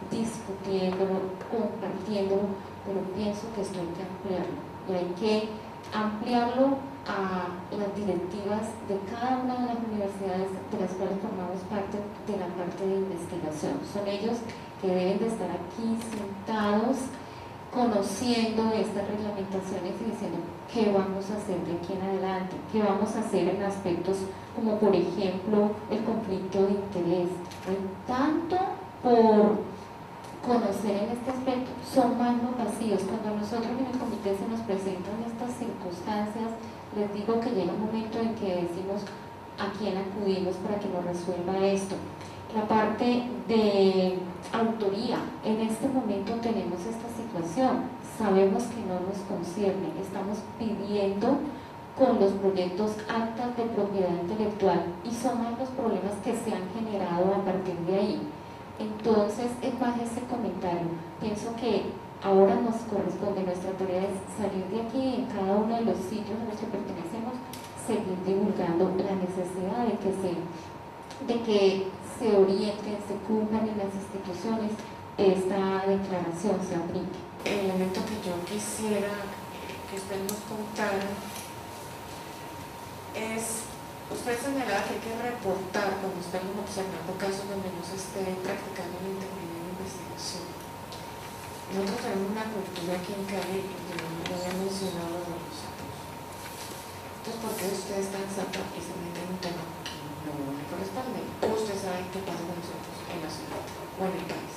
discutiéndolo, compartiéndolo, pero pienso que esto hay que ampliarlo y hay que ampliarlo a las directivas de cada una de las universidades de las cuales formamos parte de la parte de investigación. Son ellos que deben de estar aquí sentados conociendo estas reglamentaciones y diciendo qué vamos a hacer de aquí en adelante, qué vamos a hacer en aspectos como por ejemplo el conflicto de interés. Tanto por conocer en este aspecto son más los vacíos. Cuando nosotros en el comité se nos presentan estas circunstancias, les digo que llega un momento en que decimos a quién acudimos para que nos resuelva esto. La parte de autoría, en este momento tenemos esta situación, sabemos que no nos concierne, estamos pidiendo con los proyectos actas de propiedad intelectual y son los problemas que se han generado a partir de ahí entonces, es más ese comentario. Pienso que ahora nos corresponde, nuestra tarea es salir de aquí en cada uno de los sitios a los que pertenecemos, seguir divulgando la necesidad de que se, de que se orienten, se cumplan en las instituciones esta declaración, se aplique. El elemento que yo quisiera que usted nos contara es Usted señalaba que hay que reportar cuando estamos observando casos donde no se esté practicando la integridad de investigación. Nosotros tenemos una cultura aquí en Cali, que no lo había mencionado de los. Entonces, ¿por qué usted está en Santa y se mete en un tema que no le corresponde? Usted sabe qué pasa con nosotros en la ciudad o en el país.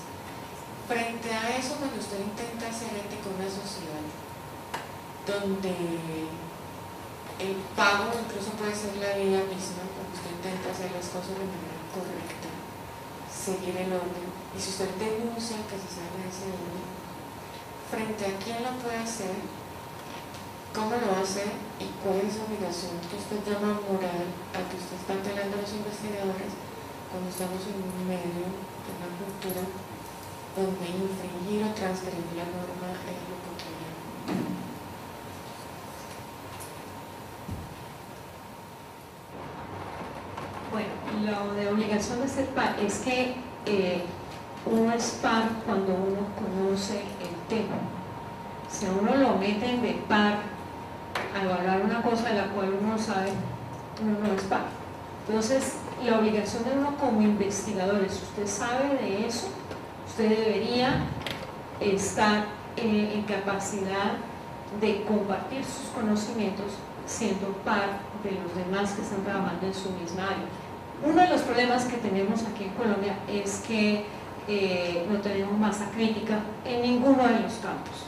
Frente a eso, cuando usted intenta hacer ético en una sociedad donde el pago incluso puede ser la vida misma, porque usted intenta hacer las cosas de manera correcta, seguir el orden. Y si usted denuncia que se sale de ese orden, frente a quién lo puede hacer, cómo lo hace y cuál es la obligación que usted llama moral a que usted está apelando a los investigadores cuando estamos en un medio de una cultura donde infringir o transgredir la norma es lo cotidiano. Lo de obligación de ser par es que eh, uno es par cuando uno conoce el tema. Si uno lo meten de par a evaluar una cosa de la cual uno sabe, uno no es par. Entonces, la obligación de uno como investigador, si usted sabe de eso, usted debería estar eh, en capacidad de compartir sus conocimientos siendo par de los demás que están trabajando en su misma área. Uno de los problemas que tenemos aquí en Colombia es que eh, no tenemos masa crítica en ninguno de los campos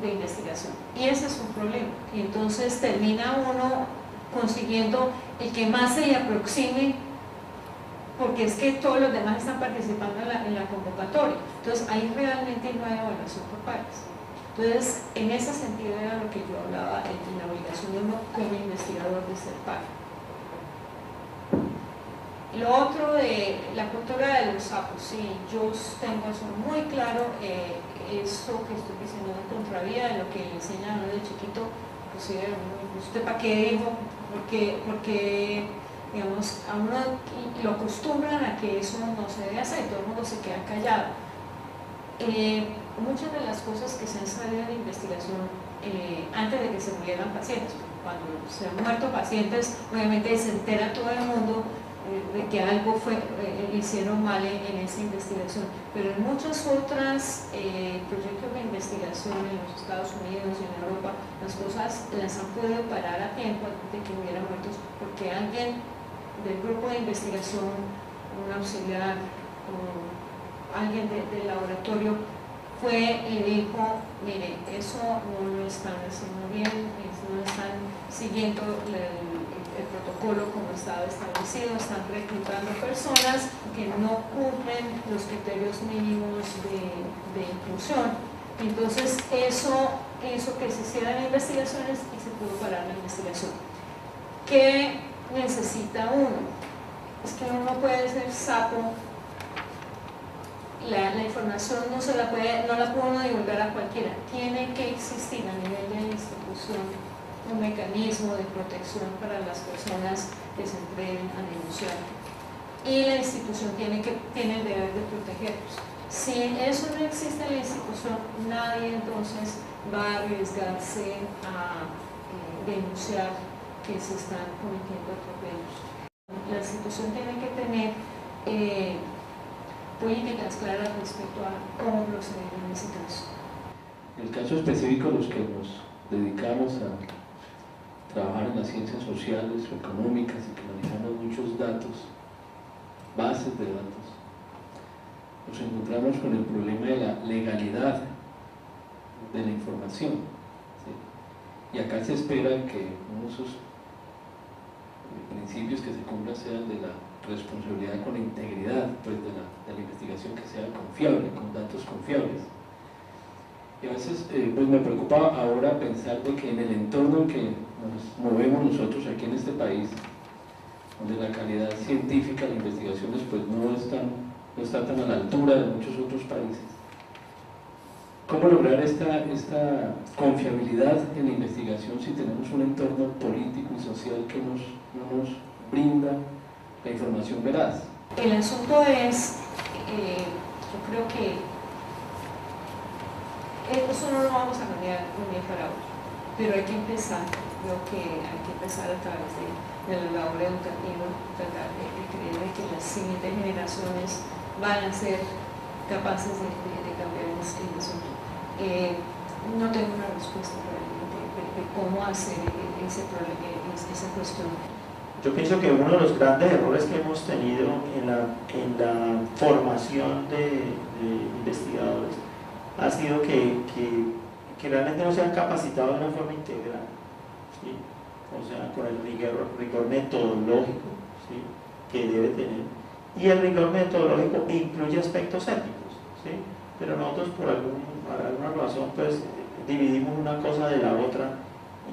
de investigación. Y ese es un problema. Y entonces termina uno consiguiendo el que más se le aproxime, porque es que todos los demás están participando en la, en convocatoria. Entonces ahí realmente no hay evaluación por pares. Entonces, en ese sentido era lo que yo hablaba de la obligación de uno como investigador de ser parte. Lo otro de la cultura de los sapos, sí, yo tengo eso muy claro, eh, eso que estoy diciendo en contravía de lo que enseñan de chiquito, inclusive usted para qué dijo, porque, porque digamos, a uno lo acostumbran a que eso no se debe hacer, todo el mundo se queda callado. Eh, muchas de las cosas que se han salido de investigación eh, antes de que se murieran pacientes. Cuando se han muerto pacientes, obviamente se entera todo el mundo de que algo fue, eh, hicieron mal en, esa investigación. Pero en muchos otros proyectos de investigación en los Estados Unidos y en Europa, las cosas las han podido parar a tiempo de que hubieran muertos, porque alguien del grupo de investigación, un auxiliar, o alguien del laboratorio fue y dijo, mire, eso no lo están haciendo bien, no están siguiendo el, protocolo como estaba establecido, están reclutando personas que no cumplen los criterios mínimos de, inclusión. Entonces, eso hizo que se hicieran investigaciones y se pudo parar la investigación. ¿Qué necesita uno? Es que uno puede ser sapo la, información no, se la puede, no la puede divulgar a cualquiera. Tiene que existir a nivel de la institución un mecanismo de protección para las personas que se entreguen a denunciar. Y la institución tiene, que, tiene el deber de protegerlos. Si eso no existe en la institución, nadie entonces va a arriesgarse a eh, denunciar que se están cometiendo atropellos. La institución tiene que tener eh, políticas claras respecto a cómo proceder en ese caso. El caso específico, los que nos dedicamos a trabajar en las ciencias sociales o económicas y que manejamos muchos datos, bases de datos, nos encontramos con el problema de la legalidad de la información. Y acá se espera que uno de esos principios que se cumplan sean de la responsabilidad con integridad pues, de, la, investigación que sea confiable, con datos confiables. Y a veces eh, pues me preocupa ahora pensar de que en el entorno en que nos movemos nosotros aquí en este país, donde la calidad científica de investigaciones pues no, no está tan a la altura de muchos otros países, ¿Cómo lograr esta, esta confiabilidad en la investigación si tenemos un entorno político y social que nos, no nos brinda la información veraz. El asunto es, eh, yo creo que eso no lo vamos a cambiar de un día para otro, pero hay que empezar, creo que hay que empezar a través de, la labor educativa, tratar de, creer que las siguientes generaciones van a ser capaces de, cambiar el asunto. Eh, no tengo una respuesta realmente de, cómo hacer ese, esa cuestión. Yo pienso que uno de los grandes errores que hemos tenido en la formación de, investigadores ha sido que, que, realmente no se han capacitado de una forma integral, o sea, con el rigor, metodológico que debe tener. Y el rigor metodológico incluye aspectos éticos, pero nosotros por, algún, alguna razón pues dividimos una cosa de la otra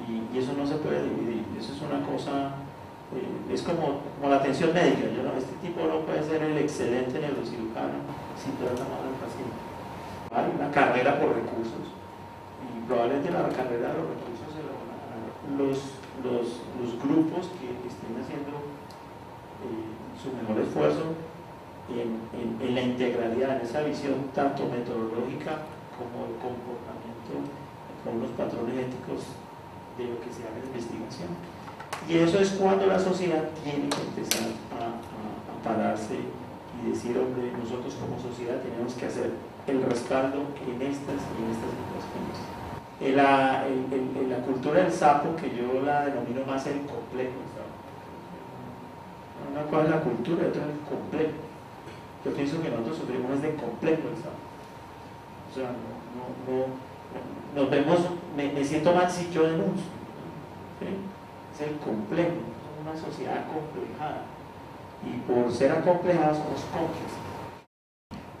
y, eso no se puede dividir, eso es una cosa eh, es como, la atención médica. Este tipo no puede ser el excelente neurocirujano sin la mano al paciente. Hay una carrera por recursos y probablemente la carrera de los recursos se lo los, los, los grupos que estén haciendo eh, su mejor esfuerzo en, en, la integralidad, en esa visión tanto metodológica como el comportamiento, con los patrones éticos de lo que se haga en investigación. Y eso es cuando la sociedad tiene que empezar a, pararse y decir, hombre, nosotros como sociedad tenemos que hacer el respaldo en estas y en estas situaciones. En la, en, la cultura del sapo, que yo la denomino más el complejo, una cosa es la cultura y otra es el complejo. Yo pienso que nosotros sufrimos es de complejo el sapo. O sea, no, no, nos vemos, me, siento mal si yo denuncio. es el complejo, somos una sociedad complejada y por ser acomplejada somos cómplices.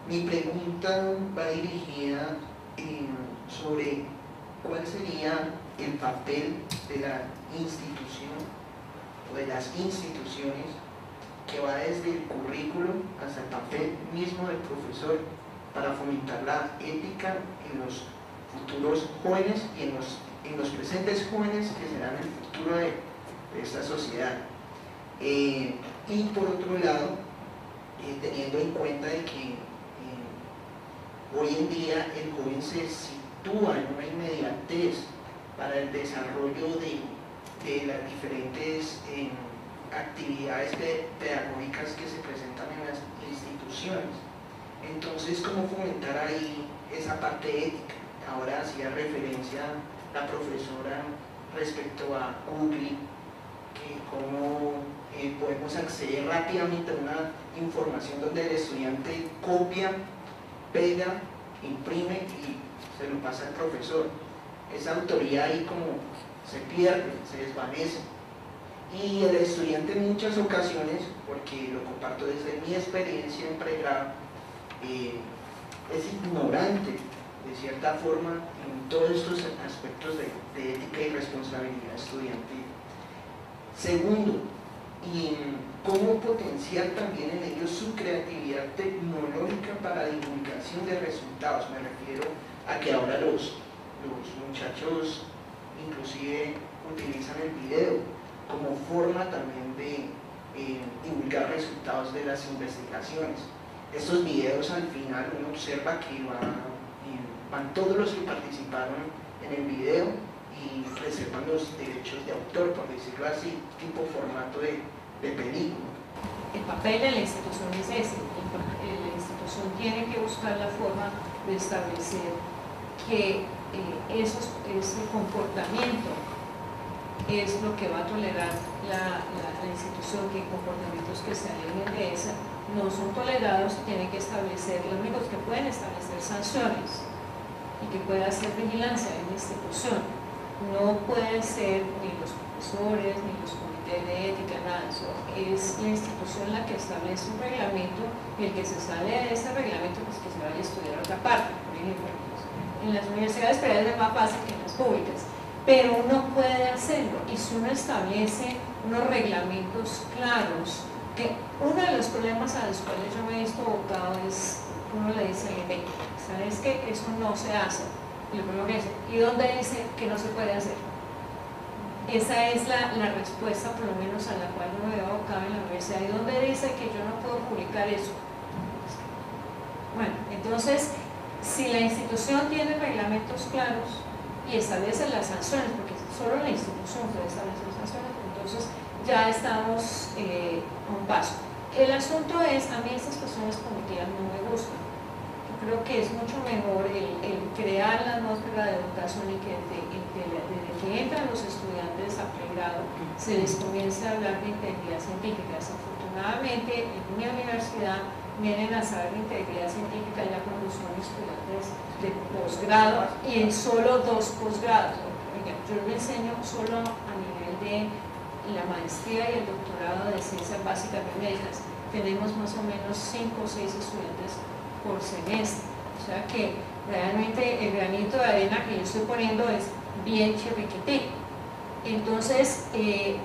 Mi pregunta va dirigida eh, sobre cuál sería el papel de la institución o de las instituciones que va desde el currículo hasta el papel mismo del profesor para fomentar la ética en los futuros jóvenes y en los, en los presentes jóvenes que serán el futuro de, esta sociedad. Eh, y por otro lado, eh, teniendo en cuenta de que hoy en día el joven se sitúa en una inmediatez para el desarrollo de, las diferentes eh, actividades pedagógicas que se presentan en las instituciones. Entonces, ¿cómo fomentar ahí esa parte ética? Ahora hacía referencia la profesora respecto a Google, que cómo eh, podemos acceder rápidamente a una información donde el estudiante copia, pega, imprime y se lo pasa al profesor. Esa autoría ahí como se pierde, se desvanece. Y el estudiante en muchas ocasiones, porque lo comparto desde mi experiencia en pregrado, eh, es ignorante de cierta forma en todos estos aspectos de ética y responsabilidad estudiantil. Segundo, y cómo potenciar también en ellos su creatividad tecnológica para divulgación de resultados. Me refiero a que ahora los, los muchachos inclusive utilizan el video como forma también de eh, divulgar resultados de las investigaciones. Estos videos al final uno observa que van, van todos los que participaron en el video y reservan los derechos de autor, por decirlo así, tipo formato de de. El papel de la institución es ese, la institución tiene que buscar la forma de establecer que eh, esos, ese comportamiento es lo que va a tolerar la, institución, que comportamientos que se alejen de esa no son tolerados y tiene que establecer, los únicos que pueden establecer sanciones y que pueda hacer vigilancia en la institución. No pueden ser ni los profesores, ni los de ética, nada, eso es la institución la que establece un reglamento y el que se sale de ese reglamento pues que se vaya a estudiar otra parte, por ejemplo. En las universidades privadas es más fácil que en las públicas, pero uno puede hacerlo y si uno establece unos reglamentos claros, que uno de los problemas a los cuales yo me he visto abocado es, uno le dice ¿sabes qué? Eso no se hace. Y, lo que dice, ¿y dónde dice que no se puede hacer? Esa es la, respuesta, por lo menos, a la cual me veo abocado en la universidad. ¿Y dónde dice que yo no puedo publicar eso? Bueno, entonces, si la institución tiene reglamentos claros y establece las sanciones, porque solo la institución puede establecer las sanciones, entonces ya estamos eh, a un paso. El asunto es, a mí estas cuestiones cognitivas no me gustan creo que es mucho mejor el, crear la atmósfera de educación y que desde, que entran los estudiantes a pregrado se les comience a hablar de integridad científica. Desafortunadamente en mi universidad vienen a saber de integridad científica ya cuando son estudiantes de posgrado y en solo dos posgrados. Yo lo enseño solo a nivel de la maestría y el doctorado de ciencias básicas médicas. Tenemos más o menos cinco o seis estudiantes por semestre. O sea que realmente el granito de arena que yo estoy poniendo es bien chirriquití. Entonces, eh,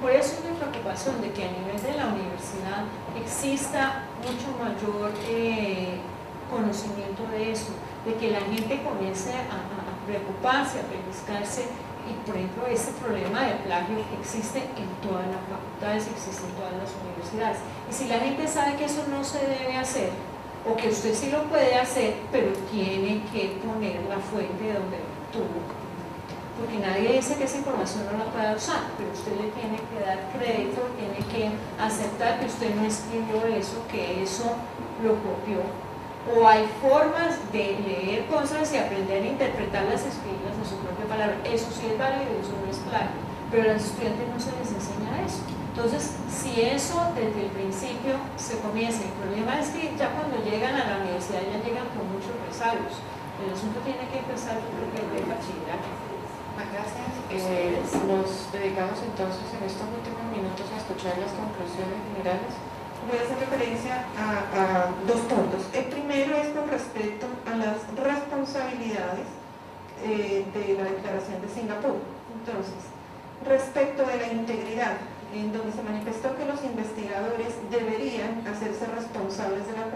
por eso es mi preocupación de que a nivel de la universidad exista mucho mayor eh, conocimiento de eso, de que la gente comience a, preocuparse, a pellizcarse y por ejemplo ese problema de plagio existe en todas las facultades, existe en todas las universidades. Y si la gente sabe que eso no se debe hacer, o que usted sí lo puede hacer, pero tiene que poner la fuente donde tuvo. Porque nadie dice que esa información no la pueda usar, pero usted le tiene que dar crédito, tiene que aceptar que usted no escribió eso, que eso lo copió. O hay formas de leer cosas y aprender a interpretar las escritas de su propia palabra. Eso sí es válido, eso no es claro. Pero a los estudiantes no se les enseña eso. Entonces, si eso desde el principio se comienza, el problema es que ya cuando llegan a la universidad ya llegan con muchos resabios. El asunto tiene que empezar desde el bachillerato. Gracias. Eh, nos dedicamos entonces en estos últimos minutos a escuchar las conclusiones generales. Voy a hacer referencia a, dos puntos. El primero es con respecto a las responsabilidades eh, de la Declaración de Singapur. Entonces, respecto de la integridad, en donde se manifestó que los investigadores deberían hacerse responsables de la,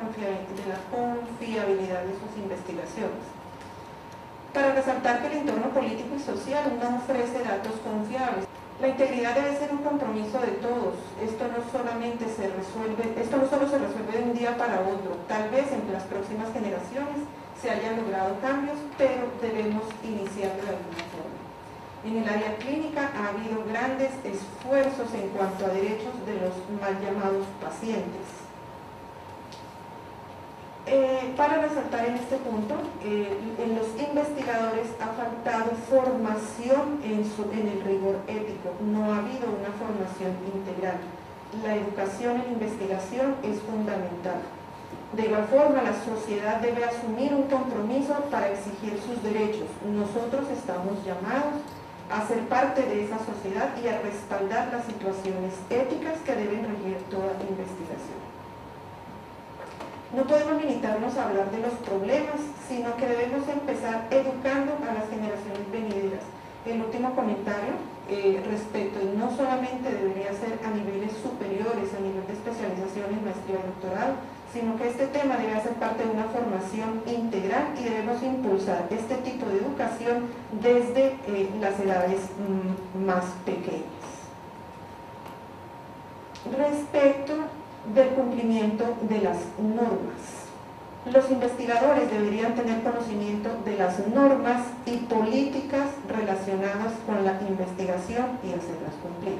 confiabilidad de sus investigaciones. Para resaltar que el entorno político y social no ofrece datos confiables. La integridad debe ser un compromiso de todos. Esto no solamente se resuelve, esto no solo se resuelve de un día para otro. Tal vez en las próximas generaciones se hayan logrado cambios, pero debemos iniciarlo de alguna forma. En el área clínica ha habido grandes esfuerzos en cuanto a derechos de los mal llamados pacientes. Eh, para resaltar en este punto, en los investigadores ha faltado formación en, en el rigor ético, no ha habido una formación integral. La educación en investigación es fundamental. De igual forma, la sociedad debe asumir un compromiso para exigir sus derechos. Nosotros estamos llamados a ser parte de esa sociedad y a respaldar las situaciones éticas que deben regir toda investigación. No podemos limitarnos a hablar de los problemas, sino que debemos empezar educando a las generaciones venideras. El último comentario eh, respecto, no solamente debería ser a niveles superiores, a nivel de especialización en maestría y doctorado, sino que este tema debe ser parte de una formación integral y debemos impulsar este tipo de educación desde eh, las edades mm, más pequeñas. Respecto del cumplimiento de las normas. Los investigadores deberían tener conocimiento de las normas y políticas relacionadas con la investigación y hacerlas cumplir.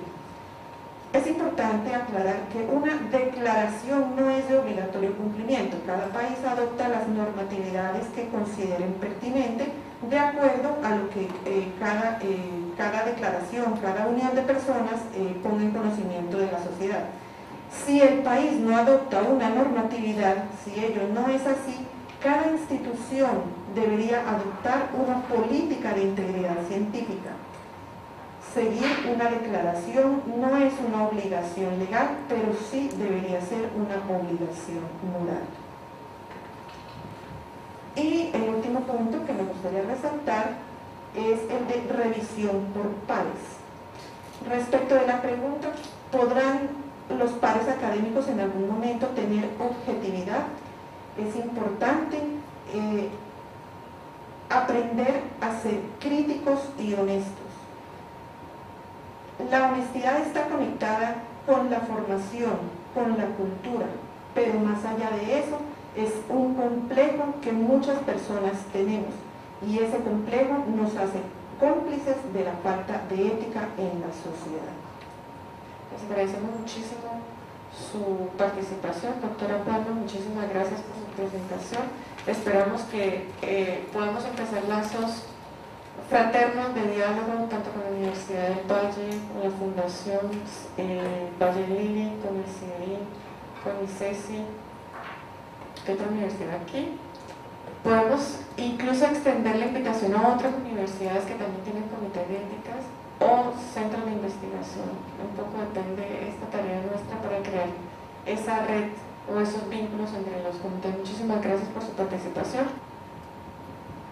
Es importante aclarar que una declaración no es de obligatorio cumplimiento. Cada país adopta las normatividades que consideren pertinente de acuerdo a lo que eh, cada, eh, cada, declaración, cada unión de personas eh, ponga en conocimiento de la sociedad. Si el país no adopta una normatividad, si ello no es así, cada institución debería adoptar una política de integridad científica. Seguir una declaración no es una obligación legal, pero sí debería ser una obligación moral. Y el último punto que me gustaría resaltar es el de revisión por pares. Respecto de la pregunta, ¿podrán los pares académicos en algún momento tener objetividad. Es importante eh, aprender a ser críticos y honestos. La honestidad está conectada con la formación, con la cultura, pero más allá de eso es un complejo que muchas personas tenemos y ese complejo nos hace cómplices de la falta de ética en la sociedad. Les agradecemos muchísimo su participación. Doctora Pablo, muchísimas gracias por su presentación. Esperamos que eh, podamos empezar lazos fraternos de diálogo tanto con la Universidad del Valle, con la Fundación eh, Valle Lili, con el CIDI, con ICESI, ¿qué otra universidad aquí? Podemos incluso extender la invitación a otras universidades que también tienen comités de éticas o centro de investigación. Un poco depende esta tarea nuestra para crear esa red o esos vínculos entre los comités. Muchísimas gracias por su participación.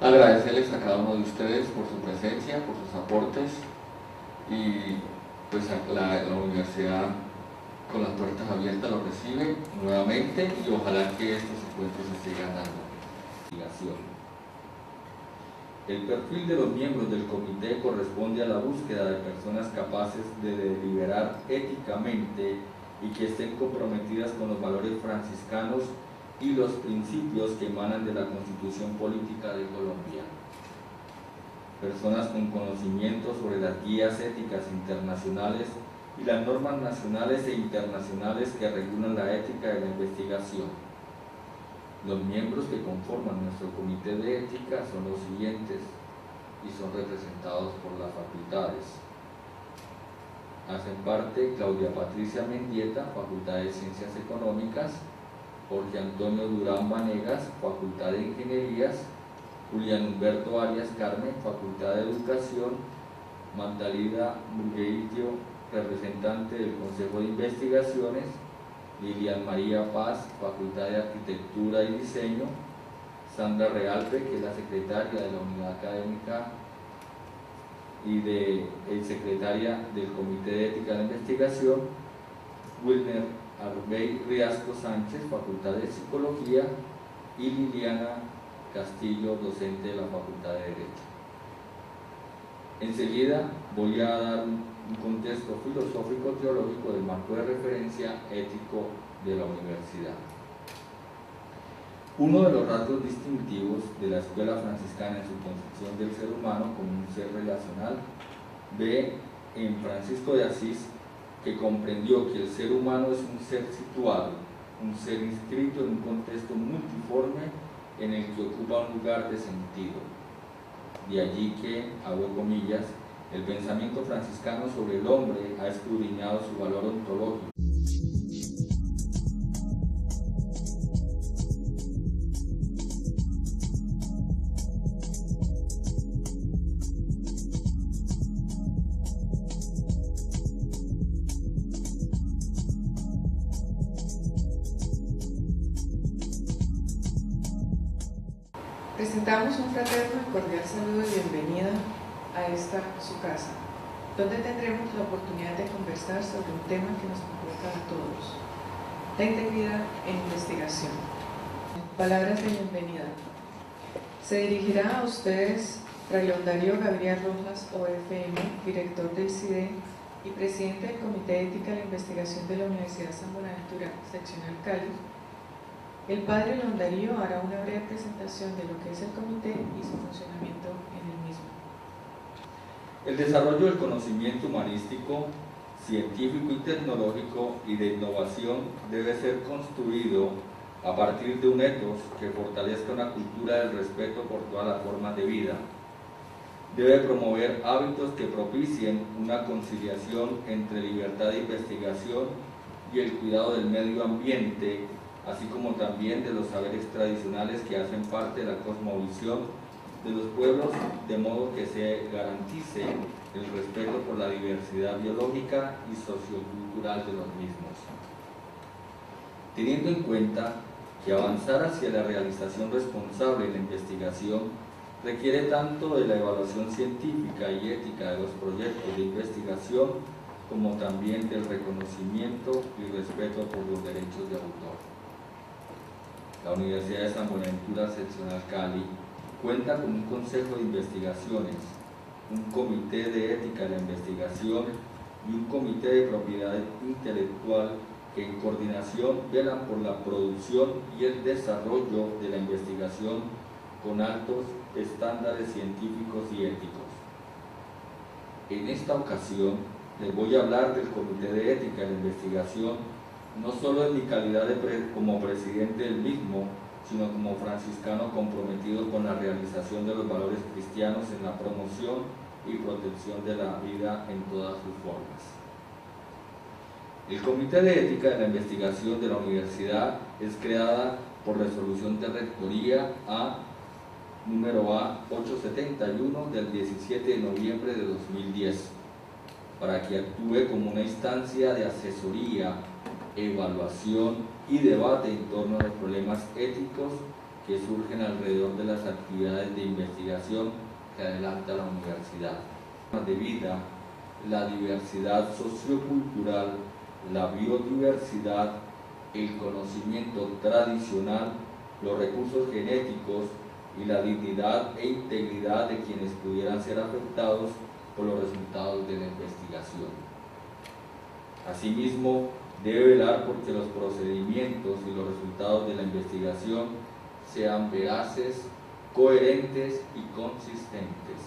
Agradecerles a cada uno de ustedes por su presencia, por sus aportes y pues la, la universidad con las puertas abiertas lo recibe nuevamente y ojalá que estos encuentros se sigan dando. El perfil de los miembros del comité corresponde a la búsqueda de personas capaces de deliberar éticamente y que estén comprometidas con los valores franciscanos y los principios que emanan de la Constitución Política de Colombia. Personas con conocimiento sobre las guías éticas internacionales y las normas nacionales e internacionales que regulan la ética de la investigación los miembros que conforman nuestro comité de ética son los siguientes y son representados por las facultades. Hacen parte Claudia Patricia Mendieta, Facultad de Ciencias Económicas, Jorge Antonio Durán Vanegas, Facultad de Ingenierías, Julián Humberto Arias Carmen, Facultad de Educación, Magdalena Burgueillo, representante del Consejo de Investigaciones, Lilian María Paz, Facultad de Arquitectura y Diseño, Sandra Realpe, que es la secretaria de la unidad académica y de el secretaria del Comité de Ética de Investigación, Wilner Arbey Riasco Sánchez, Facultad de Psicología, y Liliana Castillo, docente de la Facultad de Derecho. Enseguida voy a dar un contexto filosófico-teológico del marco de referencia ético de la universidad. Uno de los rasgos distintivos de la escuela franciscana en su concepción del ser humano como un ser relacional ve en Francisco de Asís que comprendió que el ser humano es un ser situado, un ser inscrito en un contexto multiforme en el que ocupa un lugar de sentido. De allí que, abro comillas, el pensamiento franciscano sobre el hombre ha escudriñado su valor ontológico. Presentamos un fraterno y cordial saludo y bienvenida a esta su casa, donde tendremos la oportunidad de conversar sobre un tema que nos importa a todos, la integridad en investigación. Palabras de bienvenida. Se dirigirá a ustedes Fray Darío Gabriel Rojas, OFM, director del CIDE y presidente del Comité de Ética de la Investigación de la Universidad San Buenaventura, seccional Cali, el padre Londarío hará una breve presentación de lo que es el comité y su funcionamiento. El desarrollo del conocimiento humanístico, científico y tecnológico y de innovación debe ser construido a partir de un etos que fortalezca una cultura del respeto por todas las formas de vida. Debe promover hábitos que propicien una conciliación entre libertad de investigación y el cuidado del medio ambiente así como también de los saberes tradicionales que hacen parte de la cosmovisión de los pueblos, de modo que se garantice el respeto por la diversidad biológica y sociocultural de los mismos. Teniendo en cuenta que avanzar hacia la realización responsable de la investigación requiere tanto de la evaluación científica y ética de los proyectos de investigación como también del reconocimiento y respeto por los derechos de autor la Universidad de San Buenaventura Seccional Cali cuenta con un consejo de investigaciones, un comité de ética de la investigación y un comité de propiedad intelectual que en coordinación velan por la producción y el desarrollo de la investigación con altos estándares científicos y éticos. En esta ocasión les voy a hablar del Comité de Ética de la Investigación no solo en mi calidad de como presidente del mismo, sino como franciscano comprometido con la realización de los valores cristianos en la promoción y protección de la vida en todas sus formas. El Comité de Ética de la Investigación de la Universidad es creada por resolución de rectoría A número A 871 del 17 de noviembre de 2010 para que actúe como una instancia de asesoría evaluación y debate en torno a los problemas éticos que surgen alrededor de las actividades de investigación que adelanta la universidad. De vida, la diversidad sociocultural, la biodiversidad, el conocimiento tradicional, los recursos genéticos y la dignidad e integridad de quienes pudieran ser afectados por los resultados de la investigación. Asimismo, debe velar porque los procedimientos y los resultados de la investigación sean veraces, coherentes y consistentes.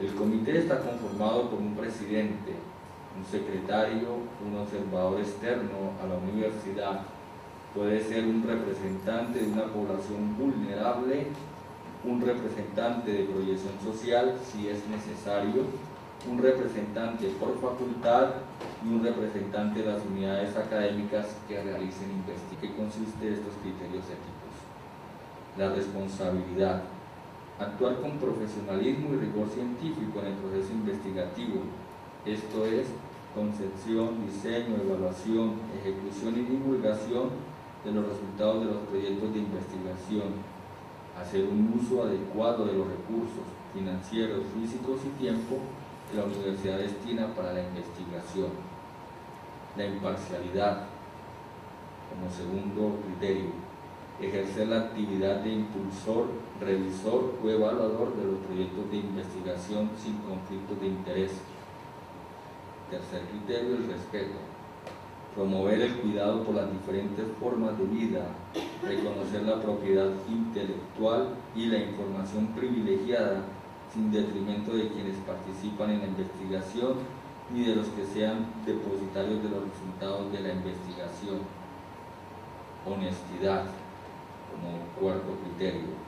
El comité está conformado por un presidente, un secretario, un observador externo a la universidad, puede ser un representante de una población vulnerable, un representante de proyección social si es necesario, un representante por facultad y un representante de las unidades académicas que realicen investigación. ¿Qué consiste estos criterios éticos? La responsabilidad. Actuar con profesionalismo y rigor científico en el proceso investigativo. Esto es concepción, diseño, evaluación, ejecución y divulgación de los resultados de los proyectos de investigación. Hacer un uso adecuado de los recursos financieros, físicos y tiempo la universidad destina para la investigación. La imparcialidad como segundo criterio. Ejercer la actividad de impulsor, revisor o evaluador de los proyectos de investigación sin conflictos de interés. Tercer criterio, el respeto. Promover el cuidado por las diferentes formas de vida, reconocer la propiedad intelectual y la información privilegiada sin detrimento de quienes participan en la investigación ni de los que sean depositarios de los resultados de la investigación. Honestidad como cuarto criterio.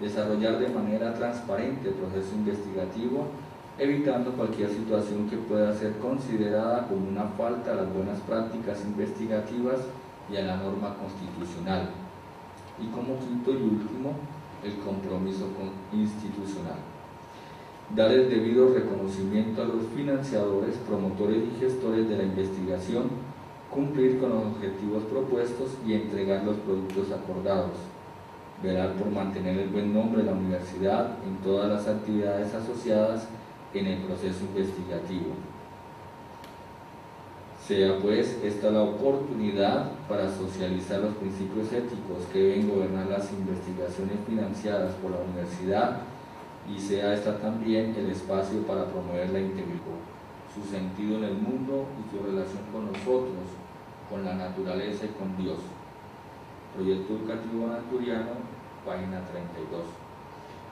Desarrollar de manera transparente el proceso investigativo, evitando cualquier situación que pueda ser considerada como una falta a las buenas prácticas investigativas y a la norma constitucional. Y como quinto y último, el compromiso institucional dar el debido reconocimiento a los financiadores, promotores y gestores de la investigación, cumplir con los objetivos propuestos y entregar los productos acordados, velar por mantener el buen nombre de la universidad en todas las actividades asociadas en el proceso investigativo. Sea pues esta la oportunidad para socializar los principios éticos que deben gobernar las investigaciones financiadas por la universidad y sea esta también el espacio para promover la integridad, su sentido en el mundo y su relación con nosotros, con la naturaleza y con Dios. Proyecto Educativo Naturiano, página 32.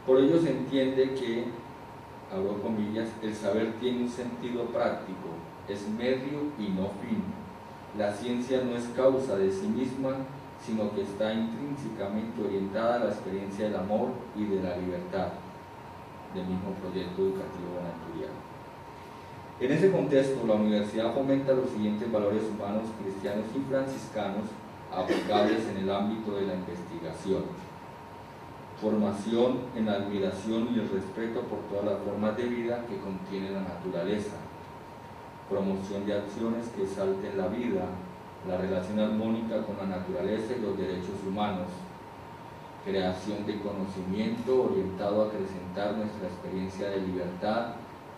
Por ello se entiende que, abro comillas, el saber tiene un sentido práctico, es medio y no fin. La ciencia no es causa de sí misma, sino que está intrínsecamente orientada a la experiencia del amor y de la libertad del mismo proyecto educativo naturiano. En ese contexto, la universidad fomenta los siguientes valores humanos cristianos y franciscanos aplicables en el ámbito de la investigación. Formación en la admiración y el respeto por todas las formas de vida que contiene la naturaleza. Promoción de acciones que exalten la vida, la relación armónica con la naturaleza y los derechos humanos, creación de conocimiento orientado a acrecentar nuestra experiencia de libertad,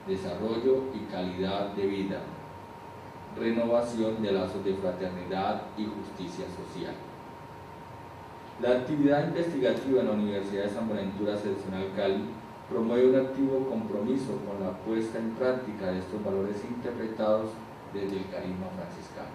desarrollo y calidad de vida, renovación de lazos de fraternidad y justicia social. La actividad investigativa en la Universidad de San Buenaventura Seccional Cali promueve un activo compromiso con la puesta en práctica de estos valores interpretados desde el carisma franciscano,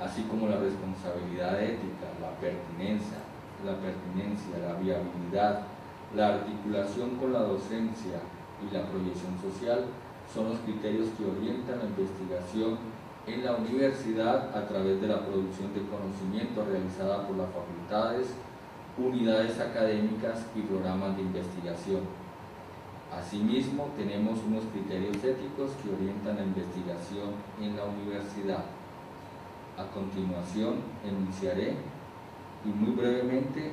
así como la responsabilidad ética, la pertinencia, la pertinencia, la viabilidad, la articulación con la docencia y la proyección social son los criterios que orientan la investigación en la universidad a través de la producción de conocimiento realizada por las facultades, unidades académicas y programas de investigación. Asimismo, tenemos unos criterios éticos que orientan la investigación en la universidad. A continuación, enunciaré y muy brevemente